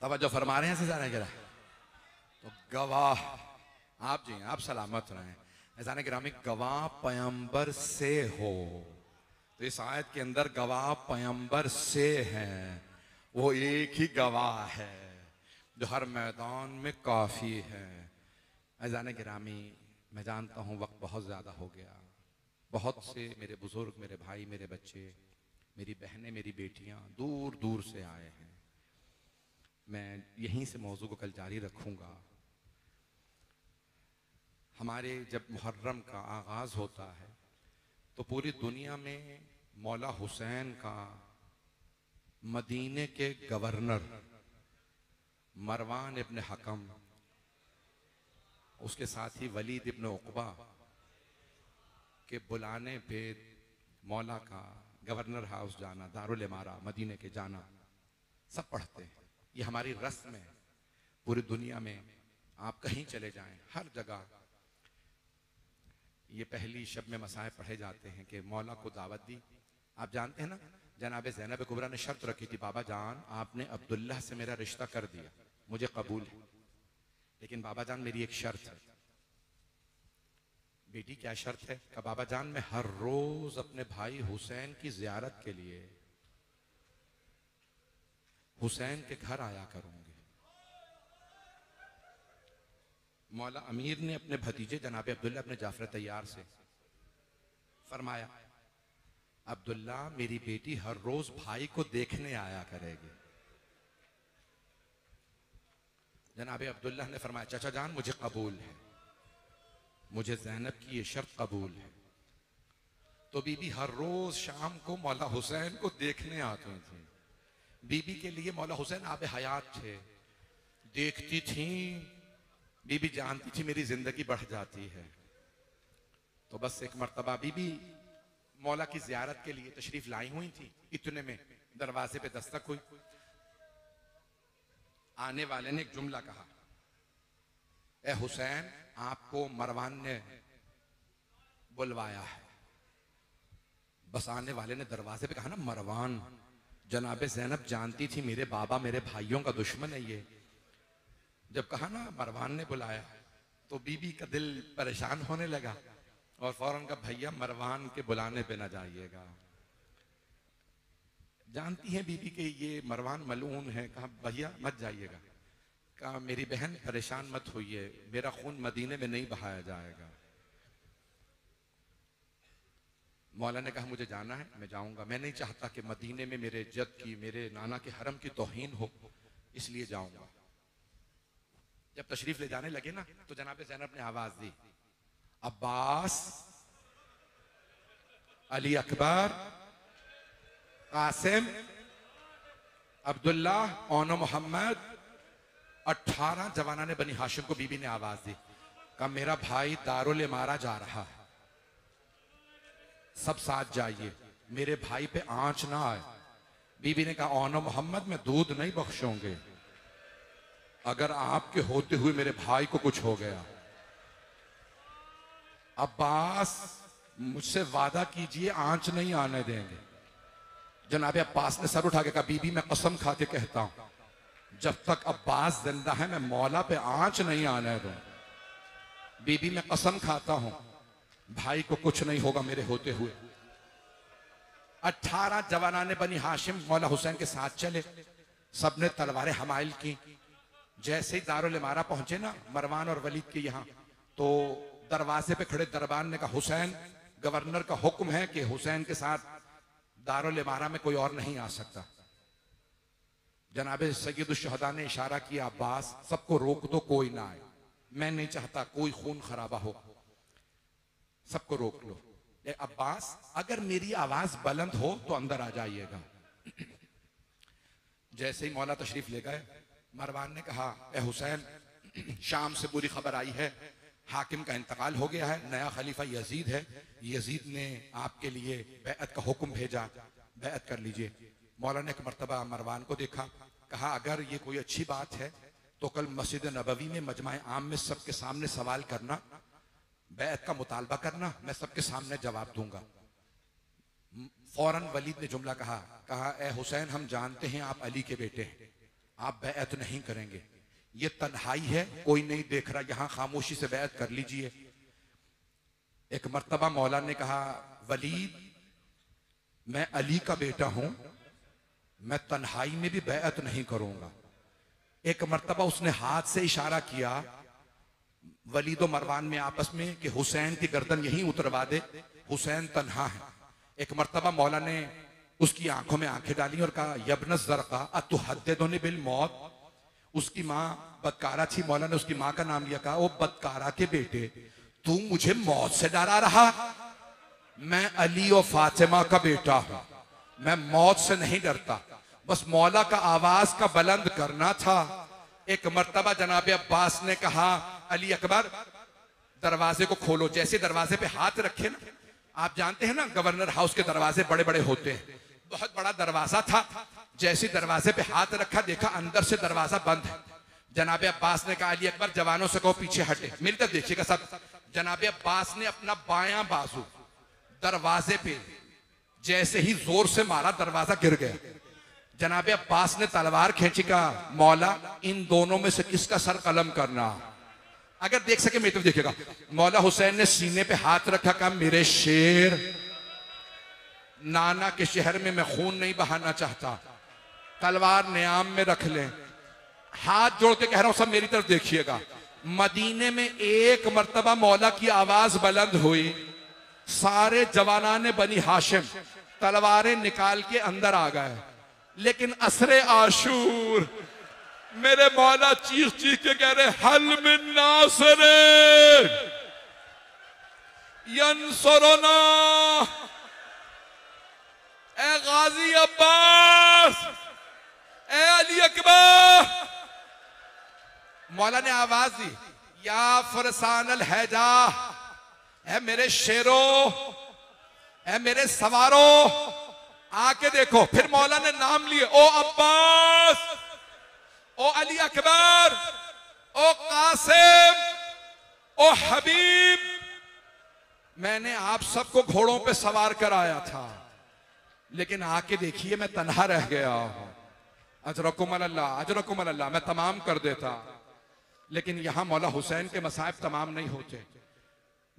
तवज्जो फरमा रहे हैं सिजाने गिरा तो गवाह आप जी, आप सलामत रहे। ऐसा गिरामी गवाह पयंबर से हो। तो इस आयत के अंदर गवाह पयंबर से हैं। वो एक ही गवाह है, जो हर मैदान में काफ़ी है। ऐजान गिरामी मैं जानता हूँ वक्त बहुत ज़्यादा हो गया। बहुत से मेरे बुज़ुर्ग, मेरे भाई, मेरे बच्चे, मेरी बहनें, मेरी बेटियाँ दूर दूर से आए हैं। मैं यहीं से मौजू को कल जारी रखूँगा। हमारे जब मुहर्रम का आगाज़ होता है तो पूरी दुनिया में मौला हुसैन का मदीने के गवर्नर मरवान इब्न हकम, उसके साथ ही वलीद इब्न उकबा के बुलाने पे मौला का गवर्नर हाउस जाना, दारुल इमारा, मदीने के जाना, सब पढ़ते हैं। ये हमारी रस्म है। पूरी दुनिया में आप कहीं चले जाएँ, हर जगह ये पहली शब में मसाए पढ़े जाते हैं कि मौला को दावत दी। आप जानते हैं ना, जनाब जैनब कुबरा ने शर्त रखी थी, बाबा जान, आपने अब्दुल्ला से मेरा रिश्ता कर दिया, मुझे कबूल है। लेकिन बाबा जान, मेरी एक शर्त है। बेटी, क्या शर्त है? का बाबा जान, मैं हर रोज अपने भाई हुसैन की जियारत के लिए हुसैन के घर आया करूँगी। मौला अमीर ने अपने भतीजे जनाब अब्दुल्ला अपने जाफ़र तैयार से फरमाया, अब्दुल्ला, मेरी बेटी हर रोज भाई को देखने आया करेगी। जनाब अब्दुल्ला ने फरमाया, चाचा जान, मुझे कबूल है। मुझे जैनब की ये शर्त कबूल है। तो बीबी हर रोज शाम को मौला हुसैन को देखने आती थी। बीबी के लिए मौला हुसैन आब हयात थे। देखती थी बीबी जानती थी मेरी ज़िंदगी बढ़ जाती है। तो बस एक मरतबा बीबी, मौला की जियारत के लिए तशरीफ़ लाई हुई थी। इतने में दरवाजे पे दस्तक हुई। आने वाले ने एक जुमला कहा, ए हुसैन, आपको मरवान ने बुलवाया है। बस आने वाले ने दरवाजे पे कहा ना, मरवान, जनाब जैनब जानती थी मेरे बाबा, मेरे भाइयों का दुश्मन है ये। जब कहा ना, मरवान ने बुलाया तो बीबी का दिल परेशान होने लगा और फ़ौरन का भैया, मरवान के बुलाने पे ना जाइएगा। जानती है बीबी के ये मरवान मलून है, कहा, भैया, मत जाइएगा। कहा, मेरी बहन, परेशान मत होइए, मेरा खून मदीने में नहीं बहाया जाएगा। मौला ने कहा, मुझे जाना है, मैं जाऊँगा। मैं नहीं चाहता कि मदीने में मेरे जद की, मेरे नाना के हरम की तोहीन हो, इसलिए जाऊँगा। जब तशरीफ़ ले जाने लगे ना तो जनाब जैनब ने आवाज़ दी। अब्बास, अली अकबर, कासिम अब्दुल्ला ओनो मोहम्मद, अठारह जवाना ने बनी हाशिम को बीबी ने आवाज़ दी। कहा, मेरा भाई दारुल मारा जा रहा है। सब साथ जाइए, मेरे भाई पे आँच ना आए। बीबी ने कहा, ओनो मोहम्मद, मैं दूध नहीं बख्शोंगे। अगर आपके होते हुए मेरे भाई को कुछ हो गया, अब्बास, मुझसे वादा कीजिए, आँच नहीं आने देंगे। जनाब अब्बास ने सर उठा के कहा, बीबी, मैं कसम खा के कहता हूँ, जब तक अब्बास ज़िंदा है, मैं मौला पे आँच नहीं आने दूँ। बीबी, मैं कसम खाता हूँ, भाई को कुछ नहीं होगा मेरे होते हुए। अठारह जवाना ने बनी हाशिम मौला हुसैन के साथ चले। सबने तलवारें हमाइल की। जैसे ही दारुल इमारा पहुँचे ना, मरवान और वलीद के यहाँ तो दरवाजे पे खड़े दरबान ने कहा, हुसैन, गवर्नर का हुक्म है कि हुसैन के साथ दारुल इमारा में कोई और नहीं आ सकता. जनाब शहदा ने इशारा किया, अब्बास, सबको रोक दो, कोई ना आए। मैं नहीं चाहता कोई खून खराबा हो। सबको रोक लो। अब्बास, अगर मेरी आवाज़ बुलंद हो तो अंदर आ जाइएगा। जैसे ही मौला तशरीफ़ ले गए मरवान ने कहा, ए हुसैन, शाम से बुरी खबर आई है। हाकिम का इंतकाल हो गया है। नया खलीफा यजीद है। यजीद ने आपके लिए बेअत का हुक्म भेजा। बेअत कर लीजिए। मौला ने एक मरतबा मरवान को देखा। कहा, अगर ये कोई अच्छी बात है तो कल मस्जिद नबवी में मजमा आम में सबके सामने सवाल करना, बैत का मुतालबा करना, मैं सबके सामने जवाब दूँगा। फ़ौरन वलीद ने जुमला कहा कहा, ए हुसैन, हम जानते हैं आप अली के बेटे हैं। आप बैत नहीं करेंगे। ये तन्हाई है, कोई नहीं देख रहा, यहाँ खामोशी से बैत कर लीजिए। एक मर्तबा मौला ने कहा, वलीद, मैं अली का बेटा हूँ, मैं तन्हाई में भी बैत नहीं करूँगा। एक मर्तबा उसने हाथ से इशारा किया, वलीद मरवान में आपस में कि हुसैन की गर्दन यहीं उतरवा दे, हुसैन तनहा है। एक मर्तबा मौला ने उसकी आँखों में आँखें डाली और कहा यबन जरका अतु हद बिल मौत। उसकी माँ, बदकारा थी मौला ने उसकी माँ का नाम लिया, कहा वो बदकारा के बेटे, तू मुझे मौत से डरा रहा? मैं अली और फातिमा का बेटा हूँ। मैं मौत से नहीं डरता। बस मौला का आवाज़ का बुलंद करना था। एक मरतबा जनाब अब्बास ने कहा, अली अकबर, दरवाजे को खोलो, जैसे दरवाजे पे हाथ रखे ना, आप जानते हैं ना, गवर्नर हाउस के दरवाजे बड़े बड़े होते हैं। बहुत बड़ा दरवाज़ा था। जैसे दरवाजे पे हाथ रखा, देखा अंदर से दरवाज़ा बंद है। जनाब अब्बास ने कहा, अली अकबर, जवानों से कहो, पीछे हटे मेरी देखिएगा सब। जनाब अब्बास ने अपना बायां बाजू दरवाजे पे जैसे ही ज़ोर से मारा, दरवाज़ा गिर गया। जनाब अब्बास ने तलवार खींची का मौला, इन दोनों में से किसका सर कलम करना? अगर देख सके, मेरी तरफ़ देखिएगा। मौला हुसैन ने सीने पे हाथ रखा, कहा, मेरे शेर नाना के शहर में मैं खून नहीं बहाना चाहता। तलवार न्याम में रख ले। हाथ जोड़ के कह रहा हूँ, सब मेरी तरफ़ देखिएगा। मदीने में एक मरतबा मौला की आवाज़ बुलंद हुई। सारे जवाना ने बनी हाशिम, तलवारें निकाल के अंदर आ गए। लेकिन असरे आशूर, मेरे मौला चीख चीख के कह रहे, हल मिन नासरे यनसरना ए गाजी अब्बास, ए अली अकबर। मौला ने आवाज़ दी, या फरसान अल हैजा है मेरे शेरों है मेरे सवारों, आके देखो, फिर मौला ने नाम लिए, ओ अब्बास, ओ अली अकबर, ओ कासिम, ओ हबीब। मैंने आप सबको घोड़ों पे सवार कराया था। लेकिन आके देखिए मैं तनहा रह गया हूँ। अजरकुम अल्लाह अजरकुम अल्लाह मैं तमाम कर देता। लेकिन यहाँ मौला हुसैन के मसायब तमाम नहीं होते।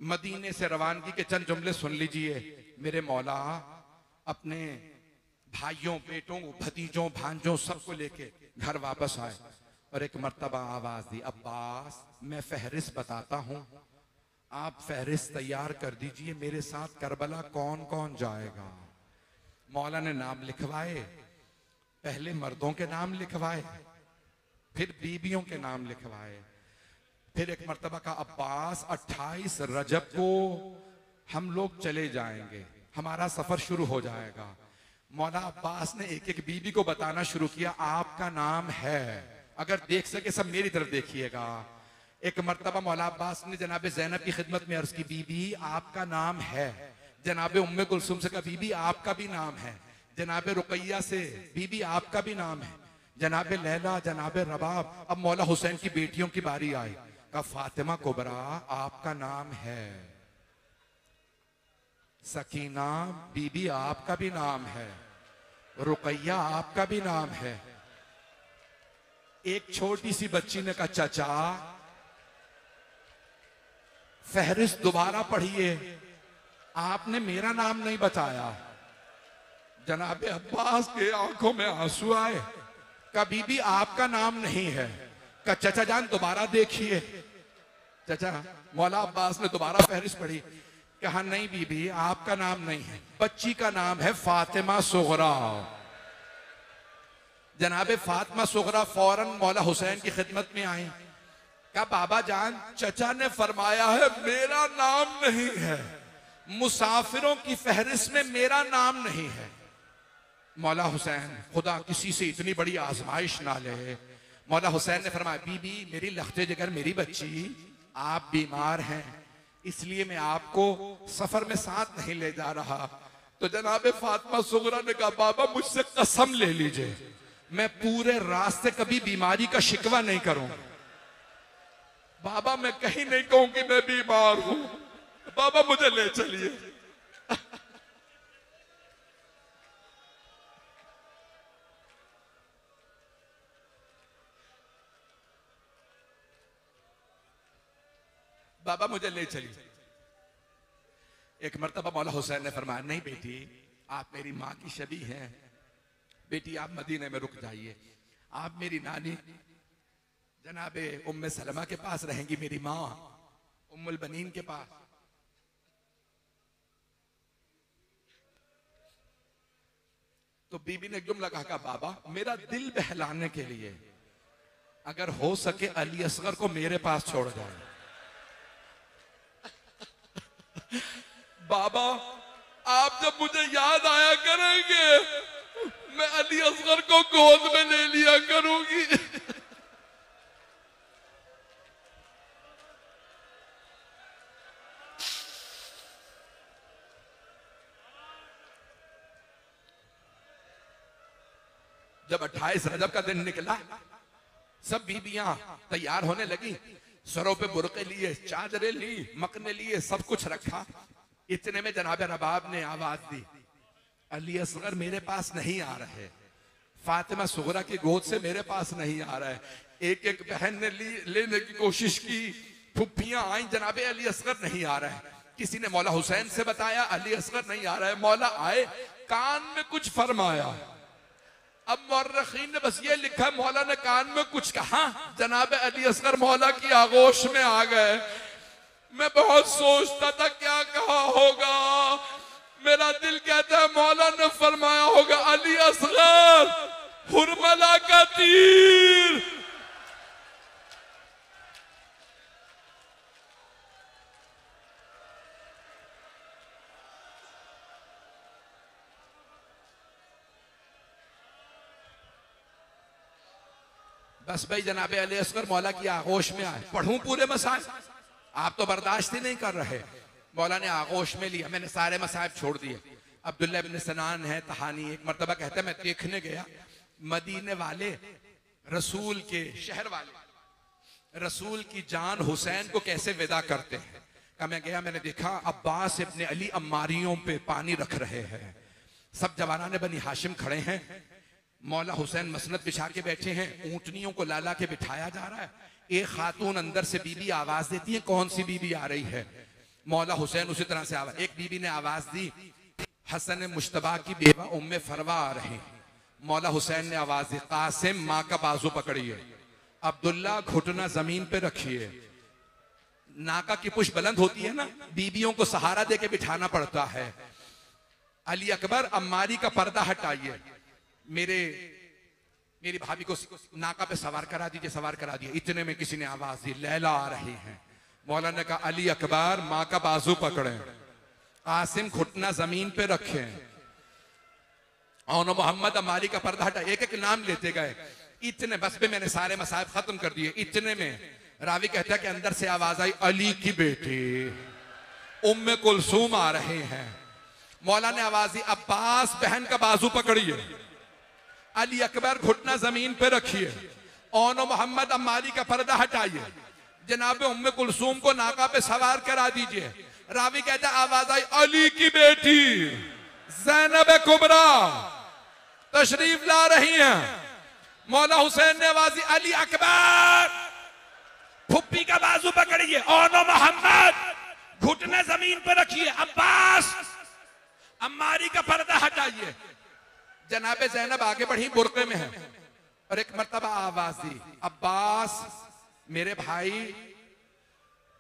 मदीने से रवानगी के चंद जुमले सुन लीजिए। मेरे मौला, अपने भाइयों, बेटों, भतीजों, भांजों सबको लेके घर वापस आए। और एक मर्तबा आवाज़ दी, अब्बास, मैं फहरिस्त बताता हूँ। आप फहरिस्त तैयार कर दीजिए। मेरे साथ करबला कौन कौन जाएगा? मौला ने नाम लिखवाए, पहले मर्दों के नाम लिखवाए, फिर बीबियों के नाम लिखवाए। फिर एक मर्तबा का अब्बास 28 रजब को हम लोग चले जाएँगे। हमारा सफ़र शुरू हो जाएगा। मौला अब्बास ने एक एक बीबी को बताना शुरू किया, आपका नाम है। अगर देख सके सब मेरी तरफ़ देखिएगा। एक मर्तबा मौला अब्बास ने जनाब जैनब की खिदमत में अर्ज़ की, बीबी, आपका नाम है। जनाब उम्मे कुलसुम से का बीबी, आपका भी नाम है। जनाब रुकैया से, बीबी, आपका भी नाम है। जनाब लैला, जनाब रबाब, अब मौला हुसैन की बेटियों की बारी आई। का फातिमा कुबरा, आपका नाम है। सकीना, बीबी, आपका भी नाम है। रुकैया, आपका भी नाम है। एक छोटी सी बच्ची ने कहा, चाचा, फहरिस्त दोबारा पढ़िए। आपने मेरा नाम नहीं बताया। जनाब अब्बास के आँखों में आँसू आए। कभी भी आपका नाम नहीं है। का चचा जान, दोबारा देखिए। चचा, मौला अब्बास ने दोबारा फहरिस्त पढ़ी। कहा, नहीं बीबी, आपका नाम नहीं है। बच्ची का नाम है फातिमा सोगरा। जनाब फातिमा सोगरा फ़ौरन मौला हुसैन की खिदमत में आई क्या बाबा जान, चचा ने फरमाया है, मेरा नाम नहीं है। मुसाफिरों की फहरिस्त में मेरा नाम नहीं है। मौला हुसैन, खुदा किसी से इतनी बड़ी आजमाइश ना ले। मौला हुसैन ने फरमाया, बीबी, मेरी लखते जगर मेरी बच्ची, आप बीमार हैं, इसलिए मैं आपको सफ़र में साथ नहीं ले जा रहा। तो जनाब फातिमा सुगरा ने कहा, बाबा, मुझसे कसम ले लीजिए, मैं पूरे रास्ते कभी बीमारी का शिकवा नहीं करूँगा बाबा, मैं कहीं नहीं कहूँ कि मैं बीमार हूँ। बाबा मुझे ले चलिए। बाबा मुझे ले चलिए। एक मरतबा मौला हुसैन ने फरमाया, नहीं बेटी, आप मेरी माँ की शबी हैं। बेटी, आप मदीने में रुक जाइए। आप मेरी नानी, जनाबे उम्मे सलमा के पास रहेंगी मेरी माँ, उम्मुल बनीन के पास। तो बीबी ने जुमला कहा, बाबा, मेरा दिल बहलाने के लिए अगर हो सके अली असगर को मेरे पास छोड़ जाए बाबा, आप जब मुझे याद आया करेंगे, मैं अली असगर को गोद में ले लिया करूँगी जब 28 रजब का दिन निकला, सब बीबियाँ तैयार होने लगी। सरों पे बुरके लिए, चादरें ली, मकने लिए, सब कुछ रखा। इतने में जनाब रबाब ने आवाज़ दी, अली असगर मेरे पास नहीं आ रहे। फातिमा सुगरा की गोद से मेरे पास नहीं आ रहा। है एक एक बहन ने ली, लेने की कोशिश की फुप्पियाँ आई, जनाबे अली असगर नहीं आ रहा। है किसी ने मौला हुसैन से बताया, अली असगर नहीं आ रहा। है मौला आए, कान में कुछ फरमाया। अब मौरखीन ने बस ये लिखा मौला ने कान में कुछ कहा। जनाब अली असगर मौला की आगोश में आ गए। मैं बहुत सोचता था, क्या कहा होगा? मेरा दिल कहता है, मौला ने फरमाया होगा, अली असगर, हुरमला का तीर। बस भाई जनाबे असगर, मौला की आगोश में आए। पढ़ूं पूरे मसाइल? आप तो बर्दाश्त ही नहीं कर रहे। मौला ने आगोश में लिया, मैंने सारे मसाइब छोड़ दिए। अब्दुल्ला बिन सनान है, तहानी एक मरतबा कहते मैं देखने गया, मदीने वाले रसूल के शहर वाले, रसूल की जान हुसैन को कैसे विदा करते हैं? का मैं गया, मैंने देखा, अब्बास अपने अली अम्मारियों पे पानी रख रहे हैं। सब जवाना ने बनी हाशिम खड़े हैं। मौला हुसैन मसनत बिछा के बैठे हैं, ऊंटनियों को लाला के बिठाया जा रहा है। एक खातून अंदर से बीबी आवाज़ देती है, कौन सी बीबी आ रही है? मौला हुसैन उसी तरह से आवाज़, एक बीबी ने आवाज़ दी, हसन मुश्तबा की बेवा उम्मे फरवा आ रहे हैं। मौला हुसैन ने आवाज़ दी, कासिम माँ का बाजू पकड़िए, अब्दुल्ला घुटना ज़मीन पे रखिए। नाका की पुश बुलंद होती है ना, बीबियों को सहारा दे के बिठाना पड़ता है। अली अकबर, अम्मारी का पर्दा हटाइए। मेरे, मेरी भाभी को नाका पे सवार करा दीजिए, सवार करा दिए इतने में किसी ने आवाज़ दी, लैला आ रही है। मौलाना कहा अली अकबर माँ का बाजू पकड़े। आसिम घुटना ज़मीन पे रखे। और मोहम्मद अमारी का पर्दा हटा एक एक नाम लेते गए। इतने बस पे मैंने सारे मसायब खत्म कर दिए। इतने में रावी कहता है कि अंदर से आवाज़ आई, अली की बेटी। उम्म कुलसूम आ रहे हैं। मौला ने आवाज़ दी, अब्बास बहन का बाजू पकड़िए। अली अकबर घुटना ज़मीन पे रखिए। ओनो मोहम्मद अम्मारी का पर्दा हटाइए। जनाब उम्म कुलसूम को नाका पे सवार करा दीजिए। रावी कहता, आवाज़ आई, अली की बेटी, जैनब कुबरा, तशरीफ़ ला रही हैं। मौला हुसैन ने आवाज़ अली अकबर, फुप्पी का बाजू पकड़िए। ओनो मोहम्मद, घुटने ज़मीन पर रखिए। अब्बास, अम्मारी का पर्दा हटाइए। जनाब जैनब आगे बढ़ी, बुरके में है। और एक मरतबा आवाज़ दी अब्बास, मेरे भाई,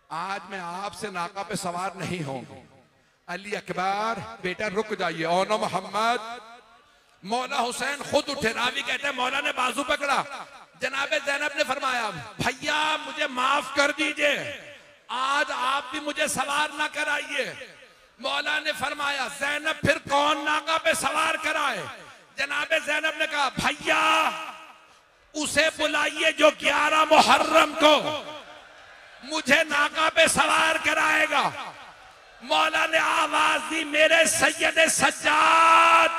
आज मैं आपसे नाका पे सवार नहीं होंगे अली अकबर, बेटा रुक जाइए। ओनो मोहम्मद, मौला हुसैन खुद उठे, रावी कहते हैं, मौला ने बाजू पकड़ा। जनाब जैनब ने फरमाया, भैया, मुझे माफ़ कर दीजिए। आज आप भी मुझे सवार ना कराइए। मौला ने फरमाया, जैनब फिर कौन नाका पे सवार कराए? जनाब जैनब ने कहा, भैया, उसे बुलाइए जो ग्यारह मुहर्रम को मुझे नाका पे सवार कराएगा। मौला ने आवाज़ दी, मेरे सैयद सज्जाद,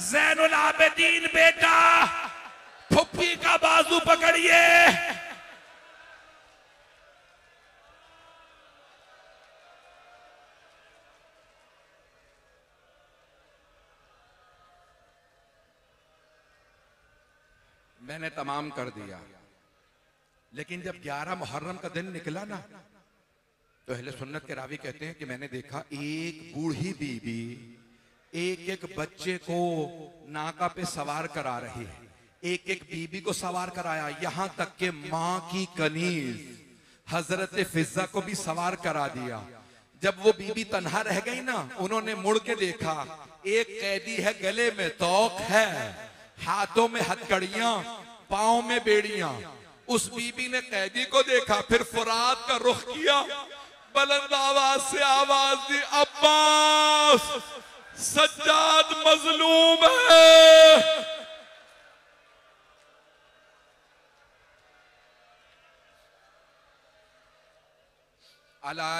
जैनुल आबदीन बेटा फुप्पी का बाजू पकड़िए। मैंने तमाम कर दिया। लेकिन जब 11 मुहर्रम का दिन निकला ना तो अहले सुन्नत के रावी कहते हैं कि मैंने देखा एक बूढ़ी बीबी एक एक बच्चे को नाका पे सवार करा रही है। एक एक बीबी को सवार कराया, यहाँ तक के माँ की कनीज, हज़रत फिजा को भी सवार करा दिया। जब वो बीबी तनहा रह गई ना, उन्होंने मुड़ के देखा, एक कैदी है, गले में तोक है। हाथों में हथकड़ियाँ पाओ में बेड़ियाँ। उस बीबी ने कैदी को देखा, फिर फुरात का रुख किया। बुलंद आवाज़ से आवाज़ दी, अब्बास, सज्जाद मजलूम है। अला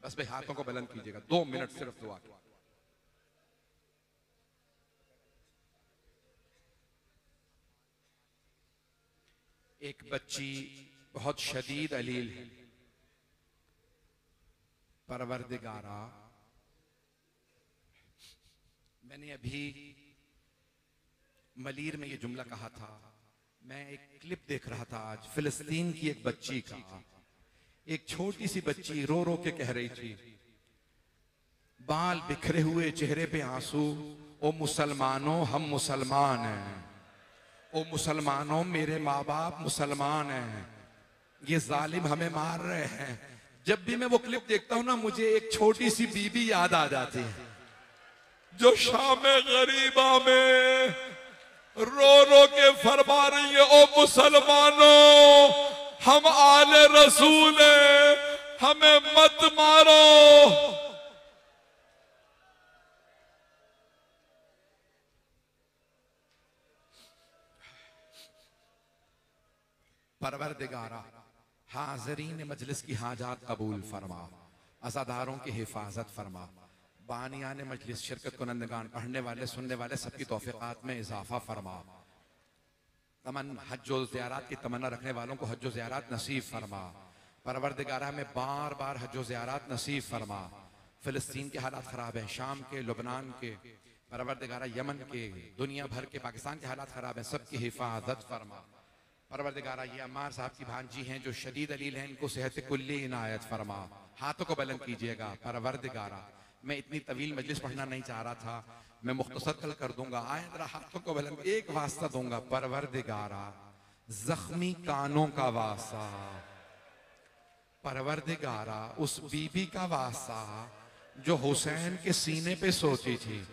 बस भाई हाथों को बुलंद कीजिएगा दो मिनट सिर्फ़ दुआ की एक बच्ची बहुत शदीद अलील है परवरदिगारा मैंने अभी मलीर में ये जुमला कहा था मैं एक क्लिप देख रहा था आज, फिलिस्तीन की एक बच्ची का। एक छोटी सी बच्ची रो रो के कह रही थी, बाल बिखरे हुए चेहरे पे आँसू, ओ मुसलमानों, हम मुसलमान हैं। ओ मुसलमानों, मेरे माँ बाप मुसलमान हैं। ये जालिम हमें मार रहे हैं। जब भी मैं वो क्लिप देखता हूँ ना, मुझे एक छोटी सी बीबी याद आ जाती है। जो शाम गरीबा में रो रो के फरमा रही है ओ मुसलमानों, हम आले रसूल हैं, हमें मत मारो। परवरदिगारा, हाजरीन मजलिस की हाजात कबूल फरमा, अजादारों की हिफाजत फरमा। बानियान मजलिस शिरकत कुनंदगान पढ़ने वाले, सुनने वाले, सबकी तोफ़ीक़ात में इजाफा फरमा। तमन हज ज़ियारात की तमन्ना रखने वालों को हज ज़ियारात नसीब फरमा। परवरदिगारा में बार बार हज ज़ियारात नसीब फरमा। फ़िलिस्तीन के हालात ख़राब हैं, शाम के, लुबनान के, परवरदिगारा यमन के, दुनिया भर के, पाकिस्तान के हालात खराब हैं, सबकी हिफाजत फरमा। परवरदिगारा ये अम्मार साहब की भांजी हैं जो शदीद अलील हैं, इनको सेहत कुल्ली इनायत फरमा। हाथों को बुलंद कीजिएगा, परवरदिगारा। मैं इतनी तवील मजलिस पढ़ना नहीं चाह रहा था। मैं मुख्तसर कल कर दूँगा। आए जरा हाथों को बुलंद। एक वास्ता दूँगा। परवरदिगारा। जख्मी कानों का वास्ता। परवरदिगारा, उस बीबी का वास्ता जो हुसैन के सीने पे सोती थी।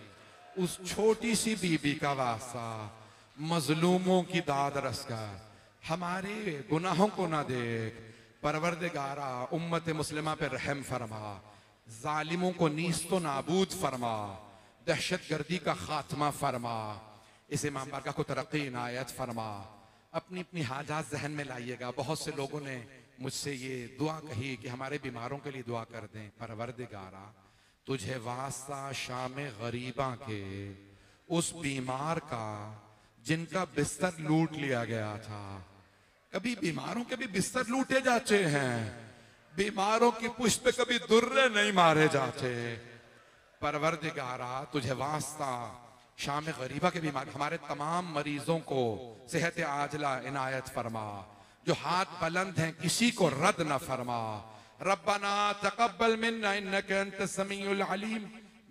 उस छोटी सी बीबी का वास्ता। मजलूमों की दाद रस कर। हमारे गुनाहों को ना देख। परवरदिगारा, उम्मत मुस्लिमा पे रहम फरमा। जालिमों को नीस तो नाबूद फरमा दहशत गर्दी का खात्मा फरमा। इस इमाम बारगाह को तरक्की इनायत फरमा। अपनी अपनी हाजात जहन में लाइएगा। बहुत से लोगों ने मुझसे ये दुआ कही कि हमारे बीमारों के लिए दुआ कर दें। परवरदिगारा, तुझे वास्ता शाम गरीबा के। उस बीमार का, जिनका बिस्तर लूट लिया गया था। कभी बीमारों के भी बिस्तर लूटे जाते हैं। बीमारों की पुष्प कभी दुर्रे नहीं मारे जाते। परवरदिगारा, तुझे वास्ता। शाम गरीबा के बीमार। हमारे तमाम मरीजों को सेहत आजला इनायत फरमा। जो हाथ बुलंद हैं, किसी को रद्द न फरमा। रब्बना तकब्बल मिन्ना इन्नका अंत समीउल अलीम।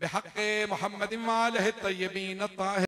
बिहक़ मोहम्मद वालिहि तय्यबीन